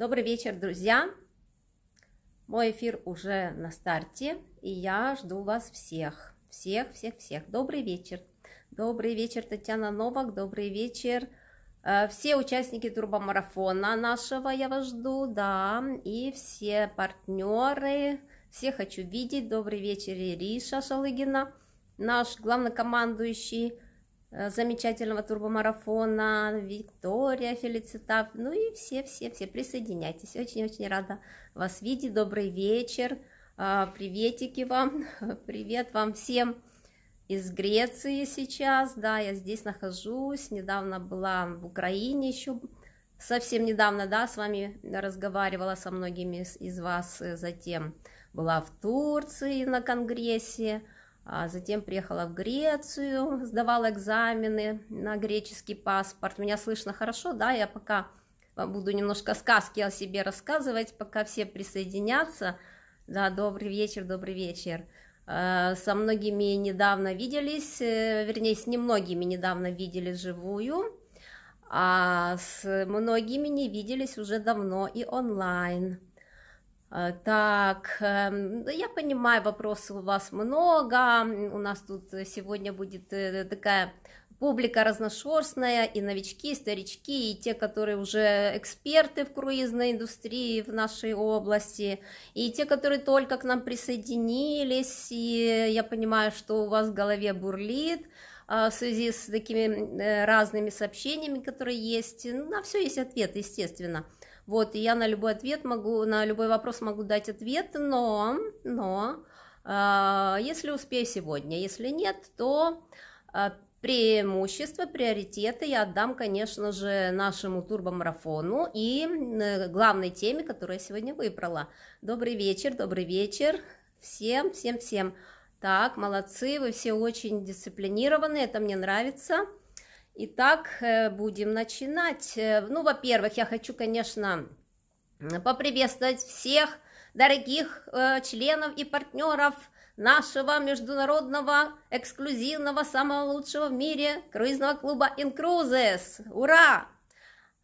Добрый вечер, друзья! Мой эфир уже на старте, и я жду вас всех, всех, всех, всех. Добрый вечер! Добрый вечер, Татьяна Новак, добрый вечер, э, все участники турбомарафона нашего я вас жду, да, и все партнеры, все хочу видеть. Добрый вечер, Ириша Шалыгина, наш главнокомандующий, замечательного турбомарафона, Виктория Фелицитав, ну и все-все-все, присоединяйтесь, очень-очень рада вас видеть, добрый вечер, а, приветики вам, привет вам всем из Греции сейчас, да, я здесь нахожусь, недавно была в Украине еще, совсем недавно, да, с вами разговаривала со многими из вас, э, затем была в Турции на конгрессе, затем приехала в Грецию, сдавала экзамены на греческий паспорт. Меня слышно хорошо, да? Я пока буду немножко сказки о себе рассказывать, пока все присоединятся. Да, добрый вечер, добрый вечер. А, со многими недавно виделись, э, вернее, с немногими недавно виделись живую, а с многими не виделись уже давно и онлайн. Э, так, эм, я понимаю, вопросов у вас много. У нас тут сегодня будет э, такая публика разношерстная, и новички, и старички, и те, которые уже эксперты в круизной индустрии в нашей области, и те, которые только к нам присоединились, и я понимаю, что у вас в голове бурлит а, в связи с такими э, разными сообщениями, которые есть. На все есть ответ, естественно. Вот, и я на любой ответ могу, на любой вопрос могу дать ответ, но, но, э, если успею сегодня, если нет, то э, преимущество, приоритеты я отдам, конечно же, нашему турбомарафону и э, главной теме, которую я сегодня выбрала. Добрый вечер, добрый вечер всем, всем, всем. Так, молодцы, вы все очень дисциплинированы, это мне нравится. Итак, э, будем начинать. Э, ну, во-первых, я хочу, конечно, поприветствовать всех дорогих э, членов и партнеров нашего международного эксклюзивного, самого лучшего в мире круизного клуба Incruises. Ура!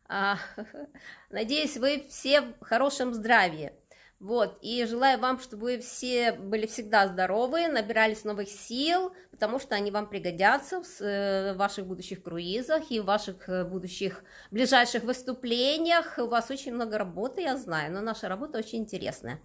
А, надеюсь, вы все в хорошем здравии. Вот, и желаю вам, чтобы вы все были всегда здоровы, набирались новых сил, потому что они вам пригодятся в э, ваших будущих круизах и в ваших э, будущих ближайших выступлениях. У вас очень много работы, я знаю, но наша работа очень интересная.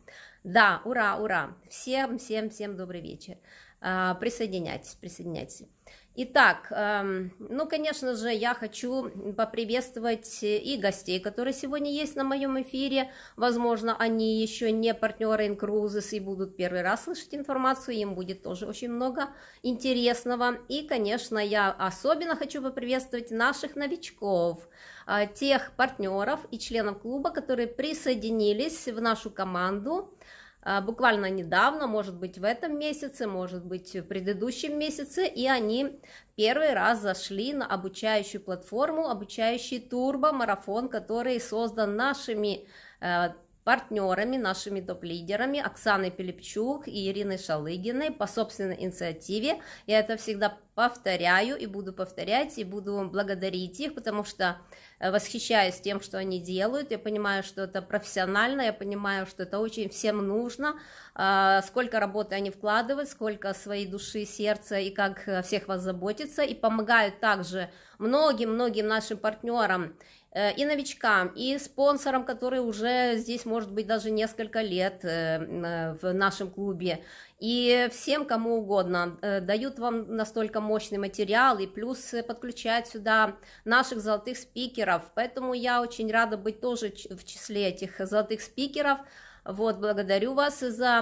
Да, ура, ура! Всем, всем, всем добрый вечер. А, присоединяйтесь, присоединяйтесь. Итак, эм, ну, конечно же, я хочу поприветствовать и гостей, которые сегодня есть на моем эфире. Возможно, они еще не партнеры Incruises и будут первый раз слышать информацию, им будет тоже очень много интересного. И, конечно, я особенно хочу поприветствовать наших новичков, э, тех партнеров и членов клуба, которые присоединились в нашу команду. А, буквально недавно, может быть в этом месяце, может быть в предыдущем месяце, и они первый раз зашли на обучающую платформу, обучающий турбо-марафон, который создан нашими э, партнерами, нашими топ-лидерами Оксаной Пилипчук и Ириной Шалыгиной по собственной инициативе. Я это всегда повторяю и буду повторять, и буду благодарить их, потому что э, восхищаюсь тем, что они делают. Я понимаю, что это профессионально, я понимаю, что это очень всем нужно, а, сколько работы они вкладывают, сколько своей души, сердца и как э, всех вас заботиться, и помогают также многим-многим нашим партнерам и новичкам, и спонсорам, которые уже здесь, может быть, даже несколько лет э, э, в нашем клубе, и всем, кому угодно, дают вам настолько мощный материал, и плюс подключают сюда наших золотых спикеров, поэтому я очень рада быть тоже в числе этих золотых спикеров, вот, благодарю вас за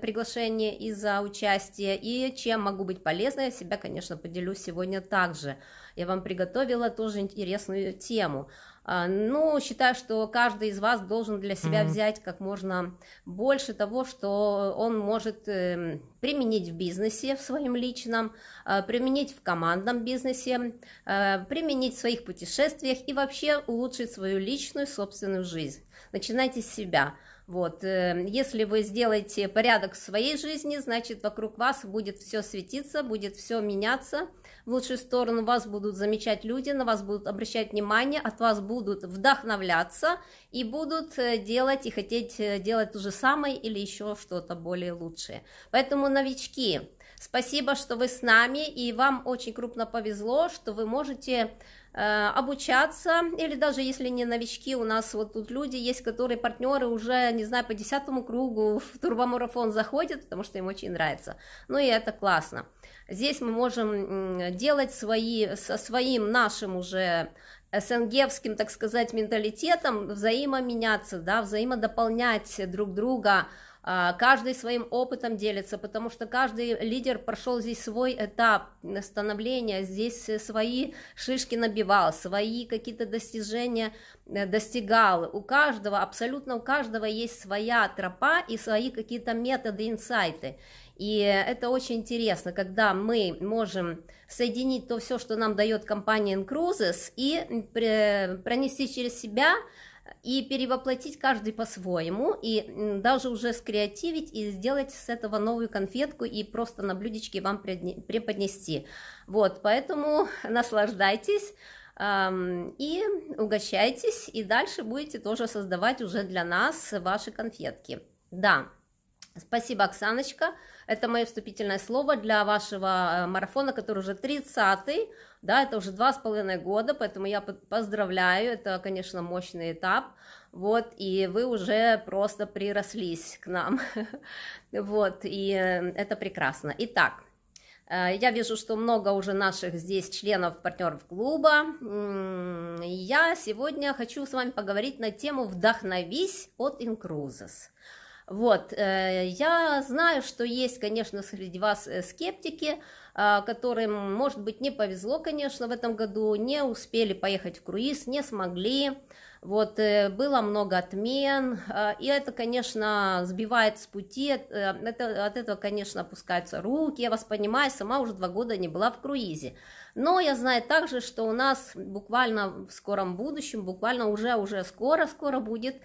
приглашение и за участие, и чем могу быть полезна, я себя, конечно, поделюсь сегодня также. Я вам приготовила тоже интересную тему. А, ну, считаю, что каждый из вас должен для себя mm-hmm. взять как можно больше того, что он может э, применить в бизнесе, в своем личном, э, применить в командном бизнесе, э, применить в своих путешествиях и вообще улучшить свою личную собственную жизнь. Начинайте с себя. Вот, э, если вы сделаете порядок в своей жизни, значит, вокруг вас будет все светиться, будет все меняться в лучшую сторону, вас будут замечать люди, на вас будут обращать внимание, от вас будут вдохновляться и будут э, делать и хотеть э, делать то же самое или еще что-то более лучшее. Поэтому новички, спасибо, что вы с нами, и вам очень крупно повезло, что вы можете Э, обучаться, или даже если не новички, у нас вот тут люди есть, которые партнеры уже, не знаю, по десятому кругу в турбомарафон заходят, потому что им очень нравится. Ну и это классно. Здесь мы можем делать свои, со своим нашим уже СНГевским, так сказать, менталитетом взаимоменяться, да, взаимодополнять друг друга, а, каждый своим опытом делится, потому что каждый лидер прошел здесь свой этап становления, здесь свои шишки набивал, свои какие-то достижения э, достигал. У каждого, абсолютно у каждого есть своя тропа и свои какие-то методы, инсайты. И это очень интересно, когда мы можем соединить то все, что нам дает компания Incruises, и пронести через себя и перевоплотить каждый по-своему, и даже уже скреативить и сделать с этого новую конфетку и просто на блюдечке вам преподнести. Вот, поэтому наслаждайтесь и угощайтесь, и дальше будете тоже создавать уже для нас ваши конфетки. Да, спасибо, Оксаночка. Это мое вступительное слово для вашего э, марафона, который уже 30-й, да, это уже два с половиной года, поэтому я поздравляю, это, конечно, мощный этап, вот, и вы уже просто прирослись к нам, вот, и э, это прекрасно. Итак, э, я вижу, что много уже наших здесь членов, партнеров клуба. Я сегодня хочу с вами поговорить на тему «Вдохновись от Incruises». Вот, э, я знаю, что есть, конечно, среди вас э, скептики, э, которым, может быть, не повезло, конечно, в этом году, не успели поехать в круиз, не смогли, вот, было много отмен, и это, конечно, сбивает с пути, это, от этого, конечно, опускаются руки, я вас понимаю, сама уже два года не была в круизе, но я знаю также, что у нас буквально в скором будущем, буквально уже, уже скоро-скоро будет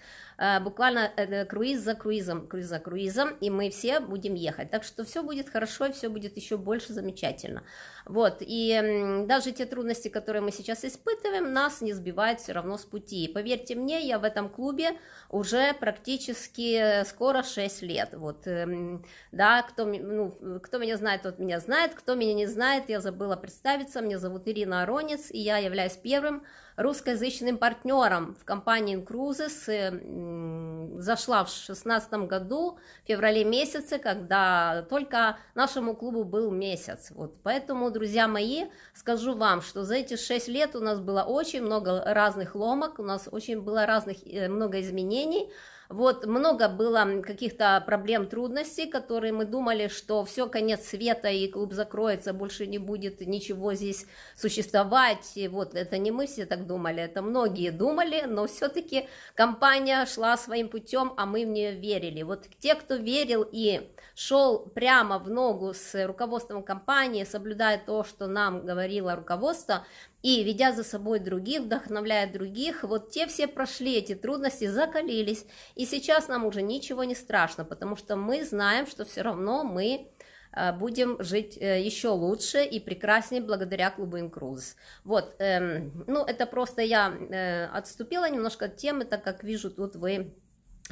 Э, буквально э, круиз за круизом, круиз за круизом, и мы все будем ехать. Так что все будет хорошо, все будет еще больше замечательно. Вот, и даже те трудности, которые мы сейчас испытываем, нас не сбивают все равно с пути. Поверьте мне, я в этом клубе уже практически скоро 6 лет. Вот, эм, да, кто, ну, кто меня знает, тот меня знает, кто меня не знает, я забыла представиться, меня зовут Ирина Аронец, и я являюсь первым русскоязычным партнером в компании Cruises. Э, зашла в 2016 году, в феврале месяце, когда только нашему клубу был месяц. Вот, поэтому, друзья мои, скажу вам, что за эти 6 лет у нас было очень много разных ломок, у нас очень было разных, э, много изменений, вот много было каких-то проблем, трудностей, которые мы думали, что все, конец света, и клуб закроется, больше не будет ничего здесь существовать. И вот это не мы все так думали, это многие думали, но все-таки компания шла своим путем, а мы в нее верили. Вот те, кто верил и шел прямо в ногу с руководством компании, соблюдая то, что нам говорило руководство, и ведя за собой других, вдохновляя других, вот те все прошли эти трудности, закалились, и сейчас нам уже ничего не страшно, потому что мы знаем, что все равно мы э, будем жить э, еще лучше и прекраснее благодаря клубу Инкруз. Вот, эм, ну это просто я э, отступила немножко от темы, так как вижу, тут вы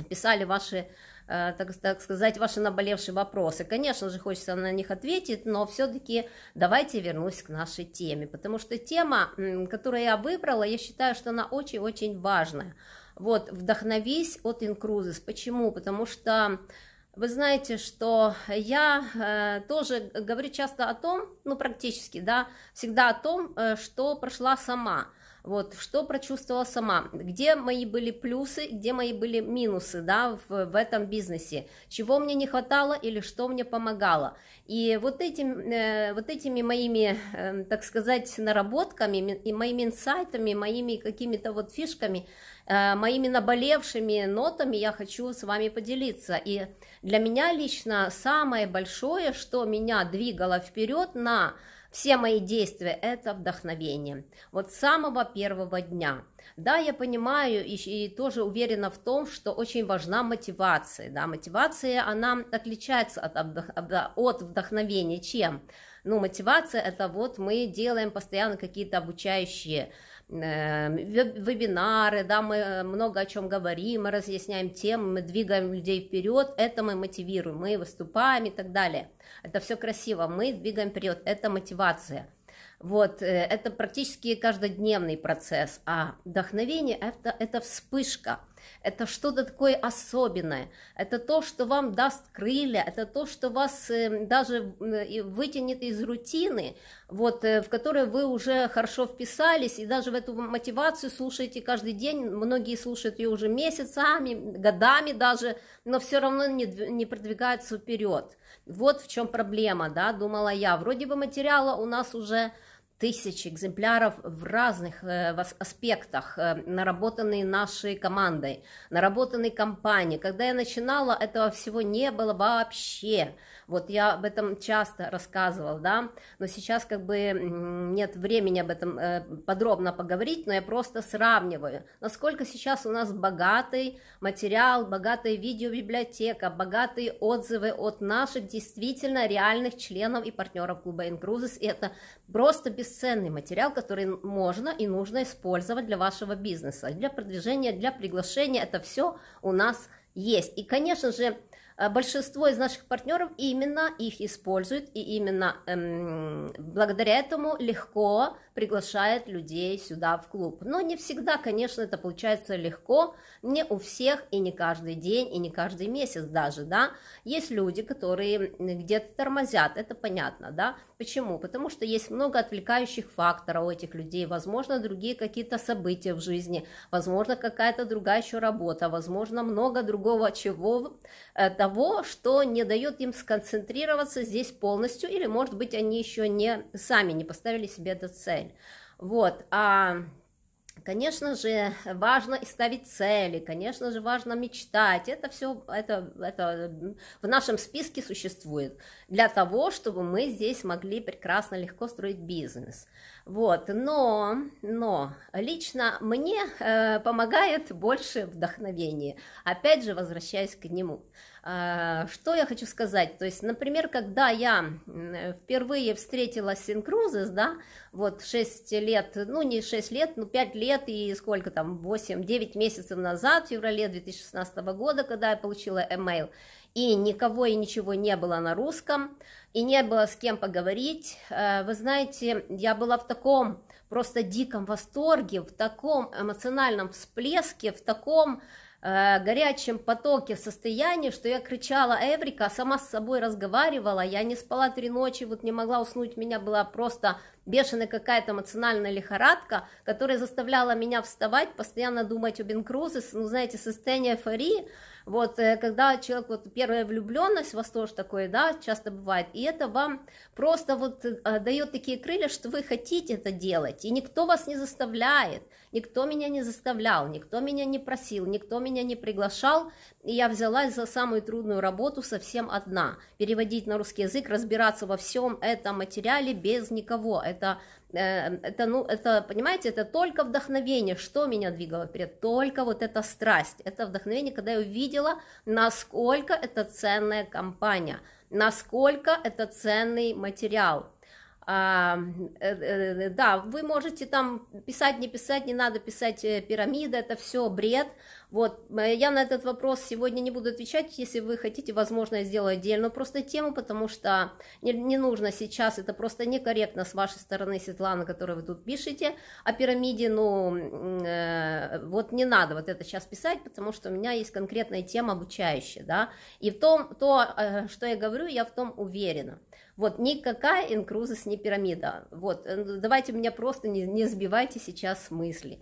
писали ваши Э, так, так сказать, ваши наболевшие вопросы. Конечно же, хочется на них ответить, но все-таки давайте вернусь к нашей теме, потому что тема, которую я выбрала, я считаю, что она очень-очень важная. Вот, вдохновись от Инкрузис. Почему? Потому что вы знаете, что я э, тоже говорю часто о том, ну практически, да, всегда о том, э, что прошла сама. Вот, что прочувствовала сама, где мои были плюсы, где мои были минусы, да, в, в этом бизнесе, чего мне не хватало или что мне помогало. И вот, этим, э, вот этими моими, э, так сказать, наработками и моими инсайтами, моими какими-то вот фишками, э, моими наболевшими нотами я хочу с вами поделиться. И для меня лично самое большое, что меня двигало вперед на все мои действия – это вдохновение. Вот с самого первого дня. Да, я понимаю и, и тоже уверена в том, что очень важна мотивация. Да, мотивация, она отличается от, от вдохновения чем? Ну, мотивация – это вот мы делаем постоянно какие-то обучающие вебинары, да, мы много о чем говорим, мы разъясняем темы, мы двигаем людей вперед, это мы мотивируем, мы выступаем и так далее. Это все красиво, мы двигаем вперед, это мотивация. Вот, э, это практически каждодневный процесс, а вдохновение это, это вспышка, это что-то такое особенное, это то, что вам даст крылья, это то, что вас э, даже вытянет из рутины, вот, э, в которой вы уже хорошо вписались, и даже в эту мотивацию слушаете каждый день, многие слушают ее уже месяцами, годами даже, но все равно не, не продвигаются вперед. Вот в чем проблема, да, думала я. Вроде бы материала у нас уже тысяч экземпляров в разных э, аспектах, э, наработанные нашей командой, наработанные компанией. Когда я начинала, этого всего не было вообще. Вот я об этом часто рассказывал, да, но сейчас как бы нет времени об этом э, подробно поговорить, но я просто сравниваю, насколько сейчас у нас богатый материал, богатая видеобиблиотека, богатые отзывы от наших действительно реальных членов и партнеров клуба Incruises, и это просто бесценный материал, который можно и нужно использовать для вашего бизнеса, для продвижения, для приглашения, это все у нас есть. И, конечно же, большинство из наших партнеров именно их используют, и именно эм, благодаря этому легко приглашает людей сюда в клуб. Но не всегда, конечно, это получается легко, не у всех и не каждый день, и не каждый месяц даже, да. Есть люди, которые где-то тормозят, это понятно, да. Почему? Потому что есть много отвлекающих факторов у этих людей, возможно, другие какие-то события в жизни, возможно, какая-то другая еще работа, возможно, много другого чего, э, того, что не дает им сконцентрироваться здесь полностью, или, может быть, они еще не сами не поставили себе эту цель. Вот, а Конечно же, важно ставить цели, конечно же, важно мечтать. Это все, это, это в нашем списке существует для того, чтобы мы здесь могли прекрасно, легко строить бизнес. Вот, но, но лично мне э, помогает больше вдохновение. Опять же, возвращаясь к нему. Э, что я хочу сказать? То есть, например, когда я впервые встретила Синкрузес, да, вот 6 лет, ну не 6 лет, ну 5 лет и сколько там, 8-9 месяцев назад, в феврале 2016 года, когда я получила email, и никого и ничего не было на русском, и не было с кем поговорить. Э, вы знаете, я была в таком просто диком восторге, в таком эмоциональном всплеске, в таком э, горячем потоке состоянии, что я кричала Эврика, сама с собой разговаривала, я не спала три ночи, вот не могла уснуть, у меня была просто бешеная какая-то эмоциональная лихорадка, которая заставляла меня вставать, постоянно думать об инкрузис, ну, знаете, состояние эйфории, вот, э, когда человек, вот, первая влюбленность, восторг такой, да, часто бывает, и это вам просто вот э, дает такие крылья, что вы хотите это делать, и никто вас не заставляет, никто меня не заставлял, никто меня не просил, никто меня не приглашал, и я взялась за самую трудную работу совсем одна, переводить на русский язык, разбираться во всем этом материале без никого, это это, ну, это, понимаете, это только вдохновение, что меня двигало вперед, только вот эта страсть, это вдохновение, когда я увидела, насколько это ценная компания, насколько это ценный материал, а, э, э, да, вы можете там писать, не писать, не надо писать пирамида, это все бред, вот, э, я на этот вопрос сегодня не буду отвечать, если вы хотите, возможно, я сделаю отдельную просто тему, потому что не, не нужно сейчас, это просто некорректно с вашей стороны, Светлана, которую вы тут пишете о пирамиде, ну, э, вот не надо вот это сейчас писать, потому что у меня есть конкретная тема обучающая, да, и в том, то, э, что я говорю, я в том уверена. Вот, никакая инкрузис не пирамида. Вот, э, давайте меня просто не, не сбивайте сейчас с мысли.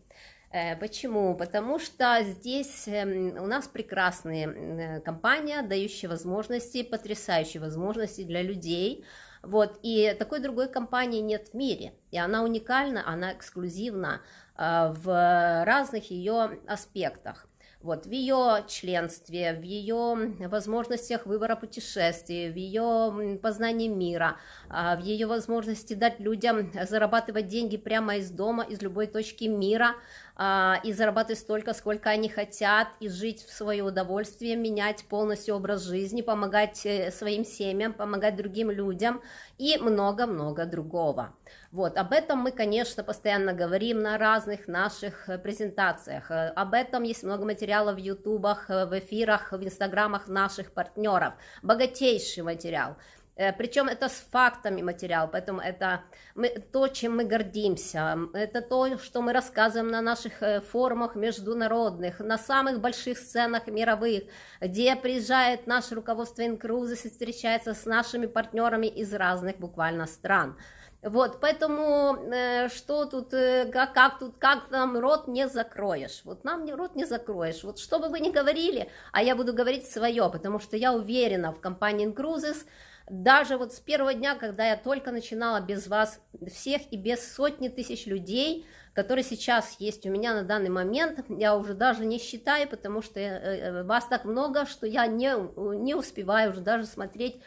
Э, почему? Потому что здесь эм, у нас прекрасная э, компания, дающая возможности, потрясающие возможности для людей. Вот, и такой другой компании нет в мире. И она уникальна, она эксклюзивна в разных ее аспектах вот, в ее членстве, в ее возможностях выбора путешествий, в ее познании мира, а, в ее возможности дать людям зарабатывать деньги прямо из дома, из любой точки мира, а, и зарабатывать столько, сколько они хотят, и жить в свое удовольствие, менять полностью образ жизни, помогать э, своим семьям, помогать другим людям и много-много другого. Вот, об этом мы, конечно, постоянно говорим на разных наших э, презентациях. Э, об этом есть много материалов в ютубах, в эфирах, в инстаграмах наших партнеров. Богатейший материал. Э, Причем это с фактами материал, поэтому это мы, то, чем мы гордимся, это то, что мы рассказываем на наших э, форумах международных, на самых больших сценах мировых, где приезжает наше руководство Инкрузис и встречается с нашими партнерами из разных буквально стран. Вот, поэтому э, что тут, как, как тут, как нам рот не закроешь? Вот нам рот не закроешь. Вот что бы вы ни говорили, а я буду говорить свое, потому что я уверена в компании Cruises, даже вот с первого дня, когда я только начинала без вас всех и без сотни тысяч людей, которые сейчас есть у меня на данный момент, я уже даже не считаю, потому что э, э, вас так много, что я не, не успеваю уже даже смотреть,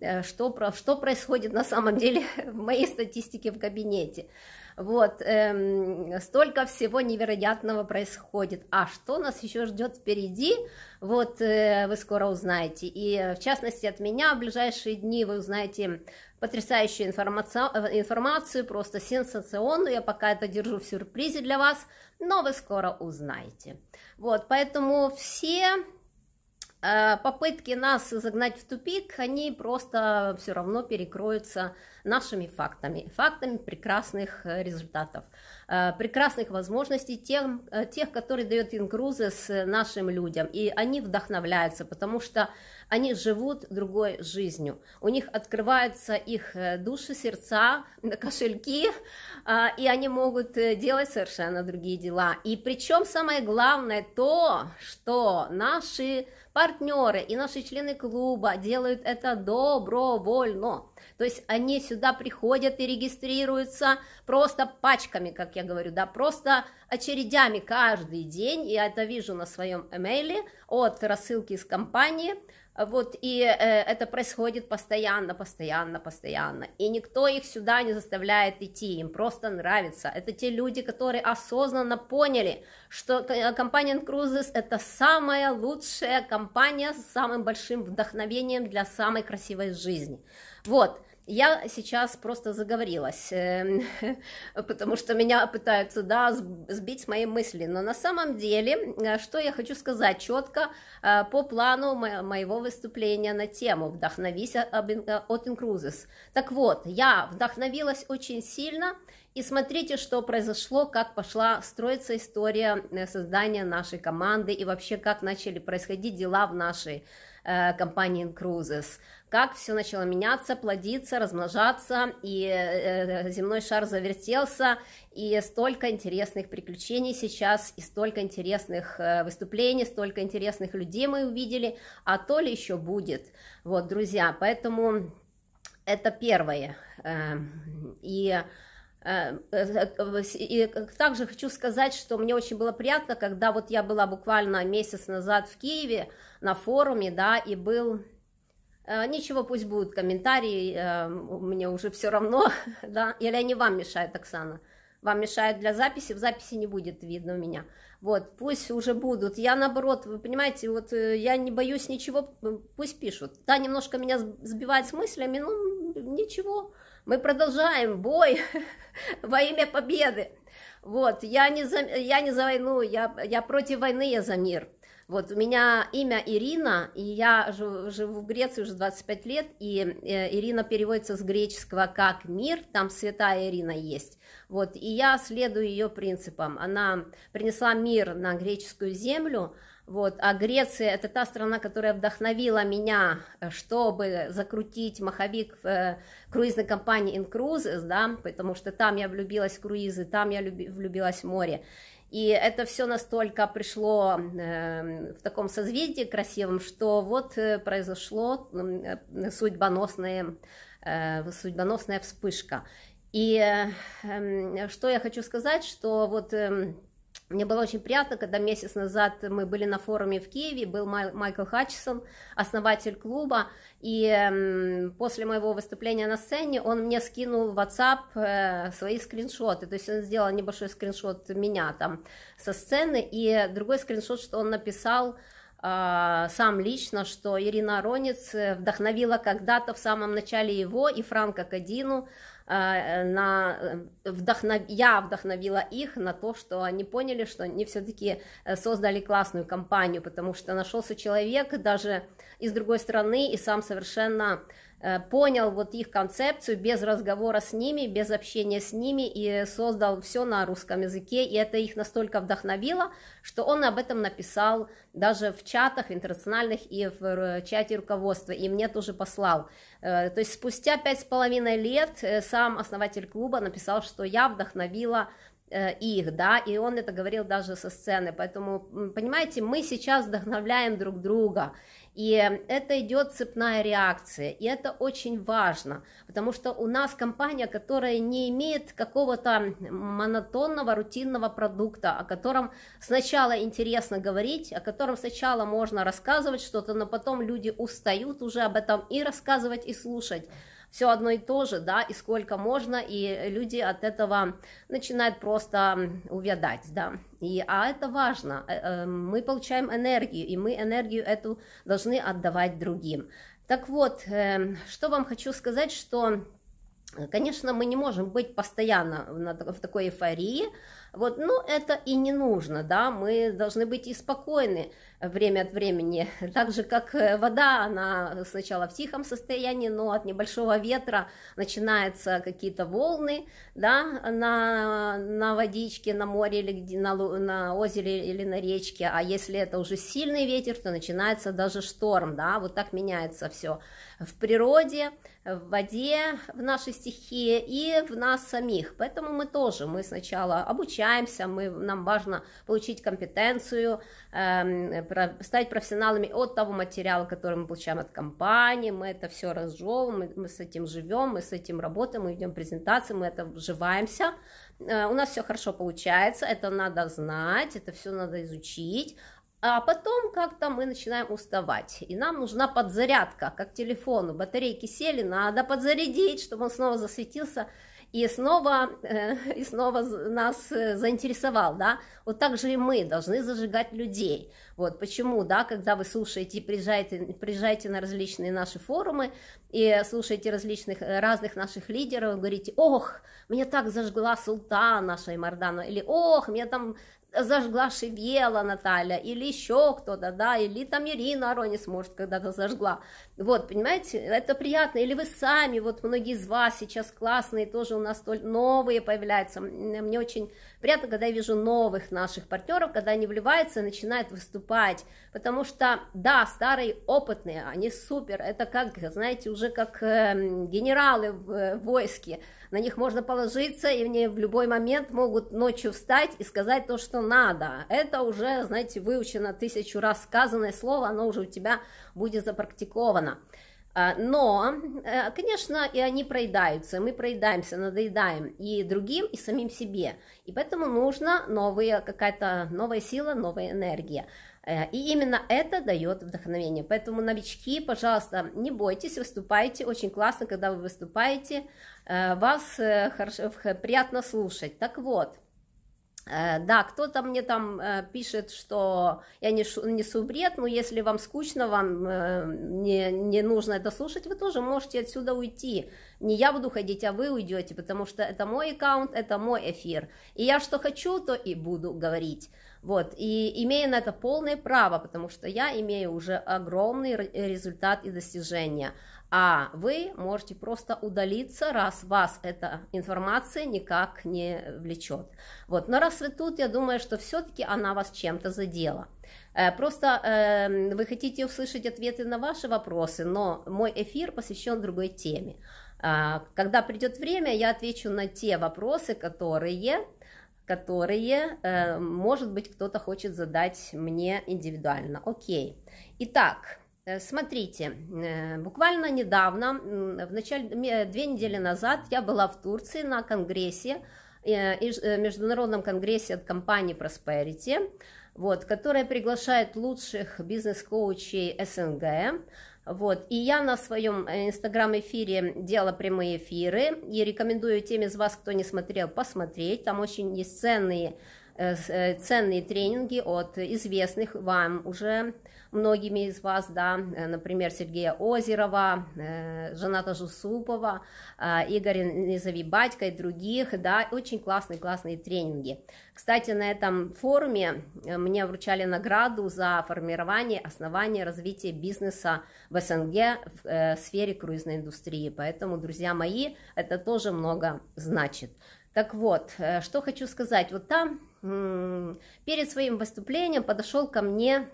э, что, что происходит на самом деле в моей статистике в кабинете. Вот, эм, столько всего невероятного происходит. А что нас еще ждет впереди, вот э, вы скоро узнаете. И в частности от меня в ближайшие дни вы узнаете потрясающую информацию, э, информацию, просто сенсационную. Я пока это держу в сюрпризе для вас, но вы скоро узнаете. Вот, поэтому все Э, попытки нас загнать в тупик, они просто все равно перекроются нашими фактами, фактами прекрасных э, результатов, э, прекрасных возможностей тем, тех, которые дает Ингрузы с нашим людям, и они вдохновляются, потому что они живут другой жизнью, у них открываются их души, сердца, кошельки, и они могут делать совершенно другие дела. И причем самое главное то, что наши партнеры и наши члены клуба делают это добровольно. То есть они сюда приходят и регистрируются просто пачками, как я говорю, да, просто очередями каждый день. Я это вижу на своем имейле от рассылки из компании. Вот, и э, это происходит постоянно, постоянно, постоянно. И никто их сюда не заставляет идти, им просто нравится. Это те люди, которые осознанно поняли, что компания Cruises это самая лучшая компания с самым большим вдохновением для самой красивой жизни. Вот, я сейчас просто заговорилась, эм, потому что меня пытаются, да, сбить с моей мысли, но на самом деле, э, что я хочу сказать четко э, по плану моего выступления на тему «Вдохновись от Incruises». Так вот, я вдохновилась очень сильно, и смотрите, что произошло, как пошла строиться история э, создания нашей команды и вообще как начали происходить дела в нашей компании Cruises как все начало меняться, плодиться, размножаться, и э, земной шар завертелся, и столько интересных приключений сейчас, и столько интересных э, выступлений, столько интересных людей мы увидели, а то ли еще будет. Вот, друзья, поэтому это первое. Эм, и э, и также хочу сказать, что мне очень было приятно, когда вот я была буквально месяц назад в Киеве на форуме, да, и был Э, ничего, пусть будут комментарии, э, мне уже все равно, да, или они вам мешают, Оксана? Вам мешают для записи, в записи не будет видно у меня. Вот, пусть уже будут. Я наоборот, вы понимаете, вот э, я не боюсь ничего, пусть пишут. Да, немножко меня сбивает с мыслями, ну, ничего. Мы продолжаем бой во имя победы. Вот, я не за, я не за войну, я, я против войны, я за мир. Вот, у меня имя Ирина, и я живу, живу в Греции уже 25 лет, и э, Ирина переводится с греческого как «мир», там святая Ирина есть. Вот, и я следую ее принципам. Она принесла мир на греческую землю, вот, а Греция это та страна, которая вдохновила меня, чтобы закрутить маховик э, круизной компании Incruises, да, потому что там я влюбилась в круизы, там я влюбилась в море. И это все настолько пришло э, в таком созвездии красивом, что вот э, произошло э, судьбоносная, э, судьбоносная вспышка. И э, эм, что я хочу сказать, что вот... Э, Мне было очень приятно, когда месяц назад мы были на форуме в Киеве, был Май Майкл Хатчисон, основатель клуба, и э, после моего выступления на сцене он мне скинул в WhatsApp э, свои скриншоты, то есть он сделал небольшой скриншот меня там со сцены, и другой скриншот, что он написал э, сам лично, что Ирина Аронец вдохновила когда-то в самом начале его и Франка Кадину Э, на, э, вдохнов... я вдохновила их на то, что они поняли, что они все-таки э, создали классную компанию, потому что нашелся человек даже из другой страны и сам совершенно Э, понял вот их концепцию без разговора с ними, без общения с ними и создал все на русском языке, и это их настолько вдохновило, что он об этом написал даже в чатах интернациональных и в чате руководства, и мне тоже послал. Э, то есть спустя пять с половиной лет э, сам основатель клуба написал, что я вдохновила их, да, и он это говорил даже со сцены, поэтому, понимаете, мы сейчас вдохновляем друг друга, и это идет цепная реакция, и это очень важно, потому что у нас компания, которая не имеет какого-то монотонного, рутинного продукта, о котором сначала интересно говорить, о котором сначала можно рассказывать что-то, но потом люди устают уже об этом и рассказывать, и слушать все одно и то же, да, и сколько можно, и люди от этого начинают просто увядать, да. И, а это важно, э, э, мы получаем энергию, и мы энергию эту должны отдавать другим. Так вот, э, что вам хочу сказать, что Конечно, мы не можем быть постоянно в такой эйфории, вот, ну, это и не нужно, да, мы должны быть и спокойны время от времени, так же, как э, вода, она сначала в тихом состоянии, но от небольшого ветра начинаются какие-то волны, да, на, на водичке, на море или на, на озере или на речке, а если это уже сильный ветер, то начинается даже шторм, да, вот так меняется все в природе, в воде, в нашей стихии и в нас самих. Поэтому мы тоже, мы сначала обучаемся, мы, нам важно получить компетенцию, э, стать профессионалами от того материала, который мы получаем от компании, мы это все разжевываем, мы, мы с этим живем, мы с этим работаем, мы ведем презентации, мы это вживаемся, э, у нас все хорошо получается, это надо знать, это все надо изучить, а потом как-то мы начинаем уставать, и нам нужна подзарядка, как телефону. Батарейки сели, надо подзарядить, чтобы он снова засветился и снова, э, и снова нас э, заинтересовал, да. Вот так же и мы должны зажигать людей. Вот почему, да, когда вы слушаете, приезжаете, приезжаете на различные наши форумы и слушаете различных, э, разных наших лидеров, говорите, ох, мне так зажгла султан наша Мардана, или ох, мне там зажгла Шевела Наталья, или еще кто-то, да, или там Ирина Аронис, может, когда-то зажгла. Вот, понимаете, это приятно. Или вы сами, вот многие из вас сейчас классные, тоже у нас новые появляются. Мне очень приятно, когда я вижу новых наших партнеров, когда они вливаются и начинают выступать. Потому что, да, старые опытные, они супер. Это как, знаете, уже как э, генералы в э, войске на них можно положиться, и они в любой момент могут ночью встать и сказать то, что надо. Это уже, знаете, выучено тысячу раз сказанное слово, оно уже у тебя будет запрактиковано. А, но, э, конечно, и они проедаются, мы проедаемся, надоедаем и другим, и самим себе. И поэтому нужна новая какая-то новая сила, новая энергия. Э, и именно это дает вдохновение. Поэтому новички, пожалуйста, не бойтесь, выступайте. Очень классно, когда вы выступаете. Э, вас хорошо, приятно слушать. Так вот, да, кто-то мне там пишет, что я несу бред, но если вам скучно, вам не, не нужно это слушать, вы тоже можете отсюда уйти. Не я буду ходить, а вы уйдете, потому что это мой аккаунт, это мой эфир. И я что хочу, то и буду говорить. Вот, и имея на это полное право, потому что я имею уже огромный результат и достижения. А вы можете просто удалиться, раз вас эта информация никак не влечет. Вот, но раз вы тут, я думаю, что все-таки она вас чем-то задела. Э, просто э, вы хотите услышать ответы на ваши вопросы, но мой эфир посвящен другой теме. Э, когда придет время, я отвечу на те вопросы, которые которые, э, может быть, кто-то хочет задать мне индивидуально. Окей. Итак, смотрите, э, буквально недавно, в начале, две недели назад я была в Турции на конгрессе международном конгрессе от компании Prosperity, вот, которая приглашает лучших бизнес-коучей СНГ, вот. И я на своем э, инстаграм-эфире делала прямые эфиры. И рекомендую тем из вас, кто не смотрел, посмотреть. Там очень есть ценные, э, э, ценные тренинги от известных вам уже многими из вас, да, э, например, Сергея Озерова, э, Жаната Жусупова, э, Игоря Низови Батька и других, да, очень классные-классные тренинги. Кстати, на этом форуме мне вручали награду за формирование основания развития бизнеса в СНГ в сфере круизной индустрии, поэтому, друзья мои, это тоже много значит. Так вот, что хочу сказать, вот там перед своим выступлением подошел ко мне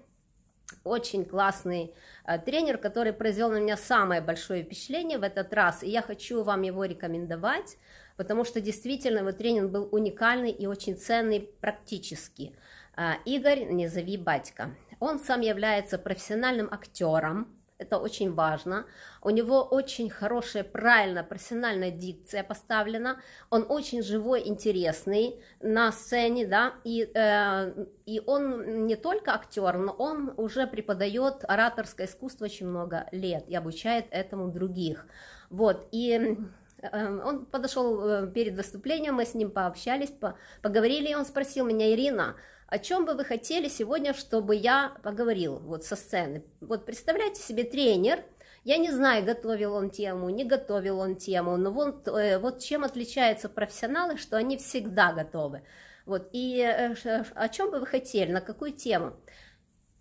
очень классный э, тренер, который произвел на меня самое большое впечатление в этот раз, и я хочу вам его рекомендовать, потому что действительно его тренинг был уникальный и очень ценный практически. Э, Игорь Незови Батько. Он сам является профессиональным актером, это очень важно. У него очень хорошая, правильная, профессиональная дикция поставлена. Он очень живой, интересный на сцене, да, и, э, и он не только актер, но он уже преподает ораторское искусство очень много лет и обучает этому других. Вот, и э, он подошел э, перед выступлением, мы с ним пообщались, поговорили, и он спросил меня, Ирина, о чем бы вы хотели сегодня, чтобы я поговорил вот со сцены? Вот представляете себе тренер, я не знаю, готовил он тему, не готовил он тему, но вот, э, вот чем отличаются профессионалы, что они всегда готовы. Вот, и э, о чем бы вы хотели, на какую тему?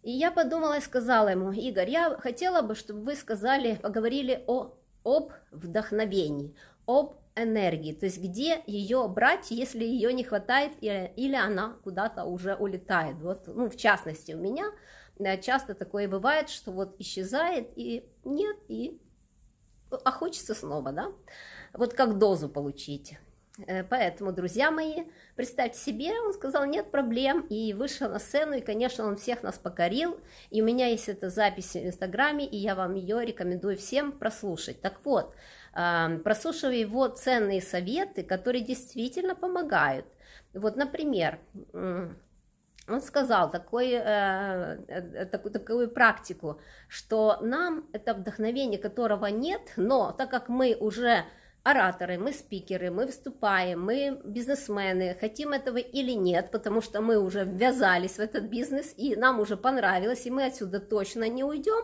И я подумала и сказала ему, Игорь, я хотела бы, чтобы вы сказали, поговорили о, об вдохновении, об энергии, то есть где ее брать, если ее не хватает или она куда-то уже улетает. Вот, ну, в частности, у меня часто такое бывает, что вот исчезает и нет, и а хочется снова, да? Вот как дозу получить. Э, поэтому, друзья мои, представьте себе, он сказал, нет проблем, и вышел на сцену, и, конечно, он всех нас покорил, и у меня есть эта запись в Инстаграме, и я вам ее рекомендую всем прослушать. Так вот, прослушивая его ценные советы, которые действительно помогают. Вот, например, он сказал такой, э, э, такую, такую практику, что нам это вдохновение, которого нет, но так как мы уже ораторы, мы спикеры, мы выступаем, мы бизнесмены, хотим этого или нет, потому что мы уже ввязались в этот бизнес, и нам уже понравилось, и мы отсюда точно не уйдем,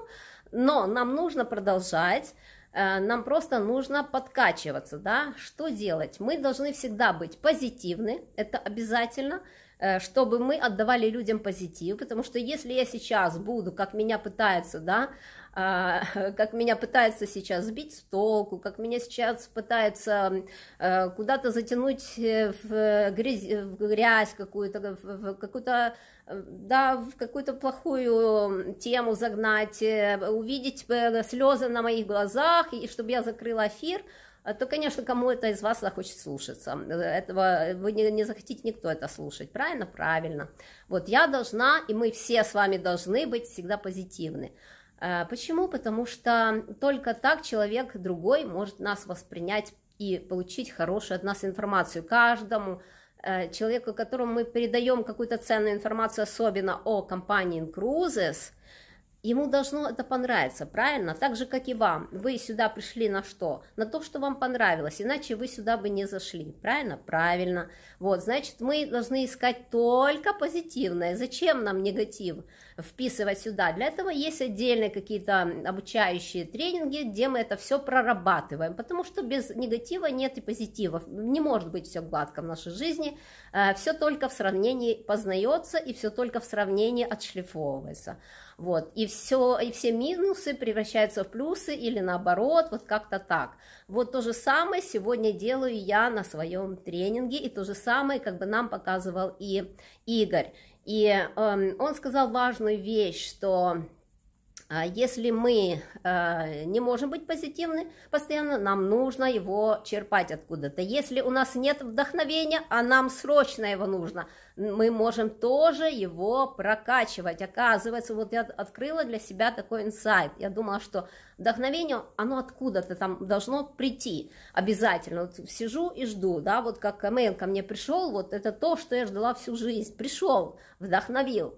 но нам нужно продолжать, Э, нам просто нужно подкачиваться, да, что делать? Мы должны всегда быть позитивны, это обязательно, э, чтобы мы отдавали людям позитив, потому что если я сейчас буду, как меня пытаются, да, как меня пытаются сейчас сбить с толку, как меня сейчас пытаются э, куда-то затянуть в грязь, в грязь какую-то, в какую-то, да, в какую-то плохую тему загнать, э, увидеть э, слезы на моих глазах, и чтобы я закрыла эфир, то, конечно, кому это из вас захочет слушаться. Этого вы не, не захотите никто это слушать, правильно? Правильно. Вот я должна, и мы все с вами должны быть всегда позитивны. Э, почему? Потому что только так человек другой может нас воспринять и получить хорошую от нас информацию. Каждому э, человеку, которому мы передаем какую-то ценную информацию, особенно о компании Cruises, Ему должно это понравиться, правильно? Так же, как и вам. Вы сюда пришли на что? На то, что вам понравилось, иначе вы сюда бы не зашли, правильно? Правильно. Вот, значит, мы должны искать только позитивное. Зачем нам негатив вписывать сюда? Для этого есть отдельные какие-то обучающие тренинги, где мы это все прорабатываем, потому что без негатива нет и позитива. Не может быть все гладко в нашей жизни, э, все только в сравнении познается и все только в сравнении отшлифовывается. Вот, и все, и все минусы превращаются в плюсы или наоборот, вот как-то так. Вот то же самое сегодня делаю я на своем тренинге, и то же самое как бы нам показывал и Игорь. И э, он сказал важную вещь, что а если мы э, не можем быть позитивны постоянно, нам нужно его черпать откуда-то. Если у нас нет вдохновения, а нам срочно его нужно, мы можем тоже его прокачивать. Оказывается, вот я открыла для себя такой инсайт. Я думала, что вдохновение, оно откуда-то там должно прийти обязательно. Вот сижу и жду, да, вот как имейл ко мне пришел, вот это то, что я ждала всю жизнь. Пришел, вдохновил.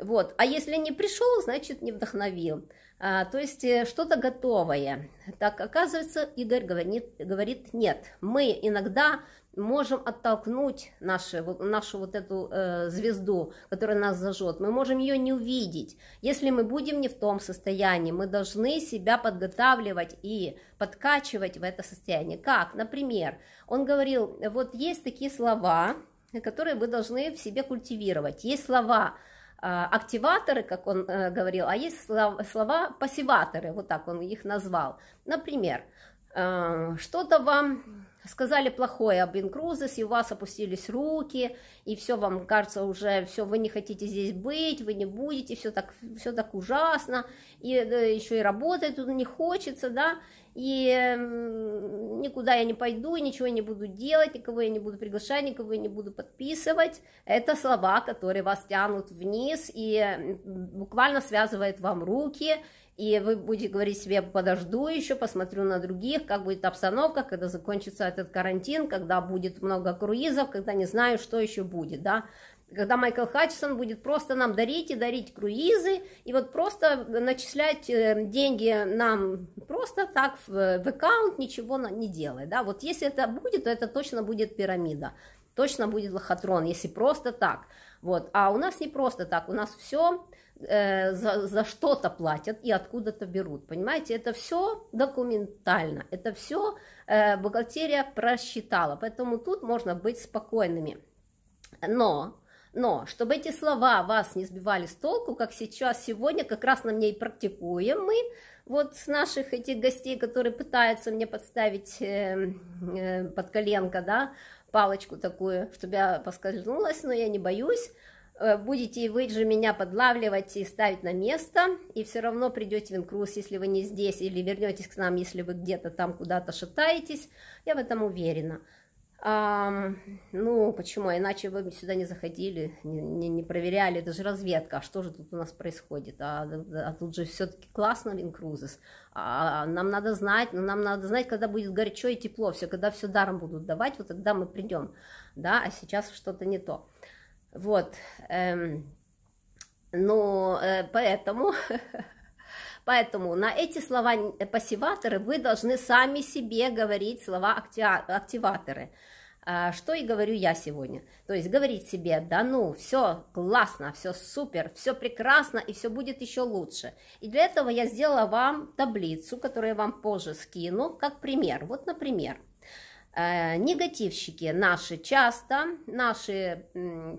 Вот. А если не пришел, значит не вдохновил. А, то есть э, что-то готовое. Так оказывается, Игорь говорит, говорит нет. Мы иногда можем оттолкнуть нашу, нашу вот эту э, звезду, которая нас зажжет. Мы можем ее не увидеть. Если мы будем не в том состоянии, мы должны себя подготавливать и подкачивать в это состояние. Как? Например, он говорил, вот есть такие слова, которые вы должны в себе культивировать. Есть слова, а, активаторы, как он э, говорил, а есть слова пассиваторы, вот так он их назвал. Например, э, что-то вам сказали плохое об инкрузес, и у вас опустились руки, и все вам кажется уже, все, вы не хотите здесь быть, вы не будете, все так, все так ужасно, и еще и работать тут не хочется, да, и никуда я не пойду, ничего не буду делать, никого я не буду приглашать, никого я не буду подписывать. Это слова, которые вас тянут вниз и буквально связывают вам руки, и вы будете говорить себе, подожду еще, посмотрю на других, как будет обстановка, когда закончится этот карантин, когда будет много круизов, когда не знаю, что еще будет, да, когда Майкл Хатчсон будет просто нам дарить и дарить круизы, и вот просто начислять э, деньги нам просто так в, в аккаунт, ничего не делая, да, вот если это будет, то это точно будет пирамида, точно будет лохотрон, если просто так, вот, а у нас не просто так, у нас все э, за, за что-то платят и откуда-то берут. Понимаете, это все документально, это все э, бухгалтерия просчитала, поэтому тут можно быть спокойными. Но, но, чтобы эти слова вас не сбивали с толку, как сейчас, сегодня, как раз на мне и практикуем мы, вот с наших этих гостей, которые пытаются мне подставить э, э, под коленко, да, палочку такую, чтобы я поскользнулась, но я не боюсь, Э, будете вы же меня подлавливать и ставить на место, и все равно придете в инкрус, если вы не здесь, или вернетесь к нам, если вы где-то там куда-то шатаетесь, я в этом уверена. А, ну, почему? Иначе вы сюда не заходили, не, не, не проверяли, это же разведка, а что же тут у нас происходит? А, а тут же все-таки классно в инкрузес. А, нам надо знать, ну, нам надо знать, когда будет горячо и тепло, все, когда все даром будут давать, вот тогда мы придем, да, а сейчас что-то не то. Вот. Эм, ну, э, поэтому, поэтому на эти слова э, пассиваторы вы должны сами себе говорить слова активаторы. А, что и говорю я сегодня. То есть говорить себе, да ну, все классно, все супер, все прекрасно и все будет еще лучше. И для этого я сделала вам таблицу, которую я вам позже скину, как пример. Вот, например, негативщики наши часто, наши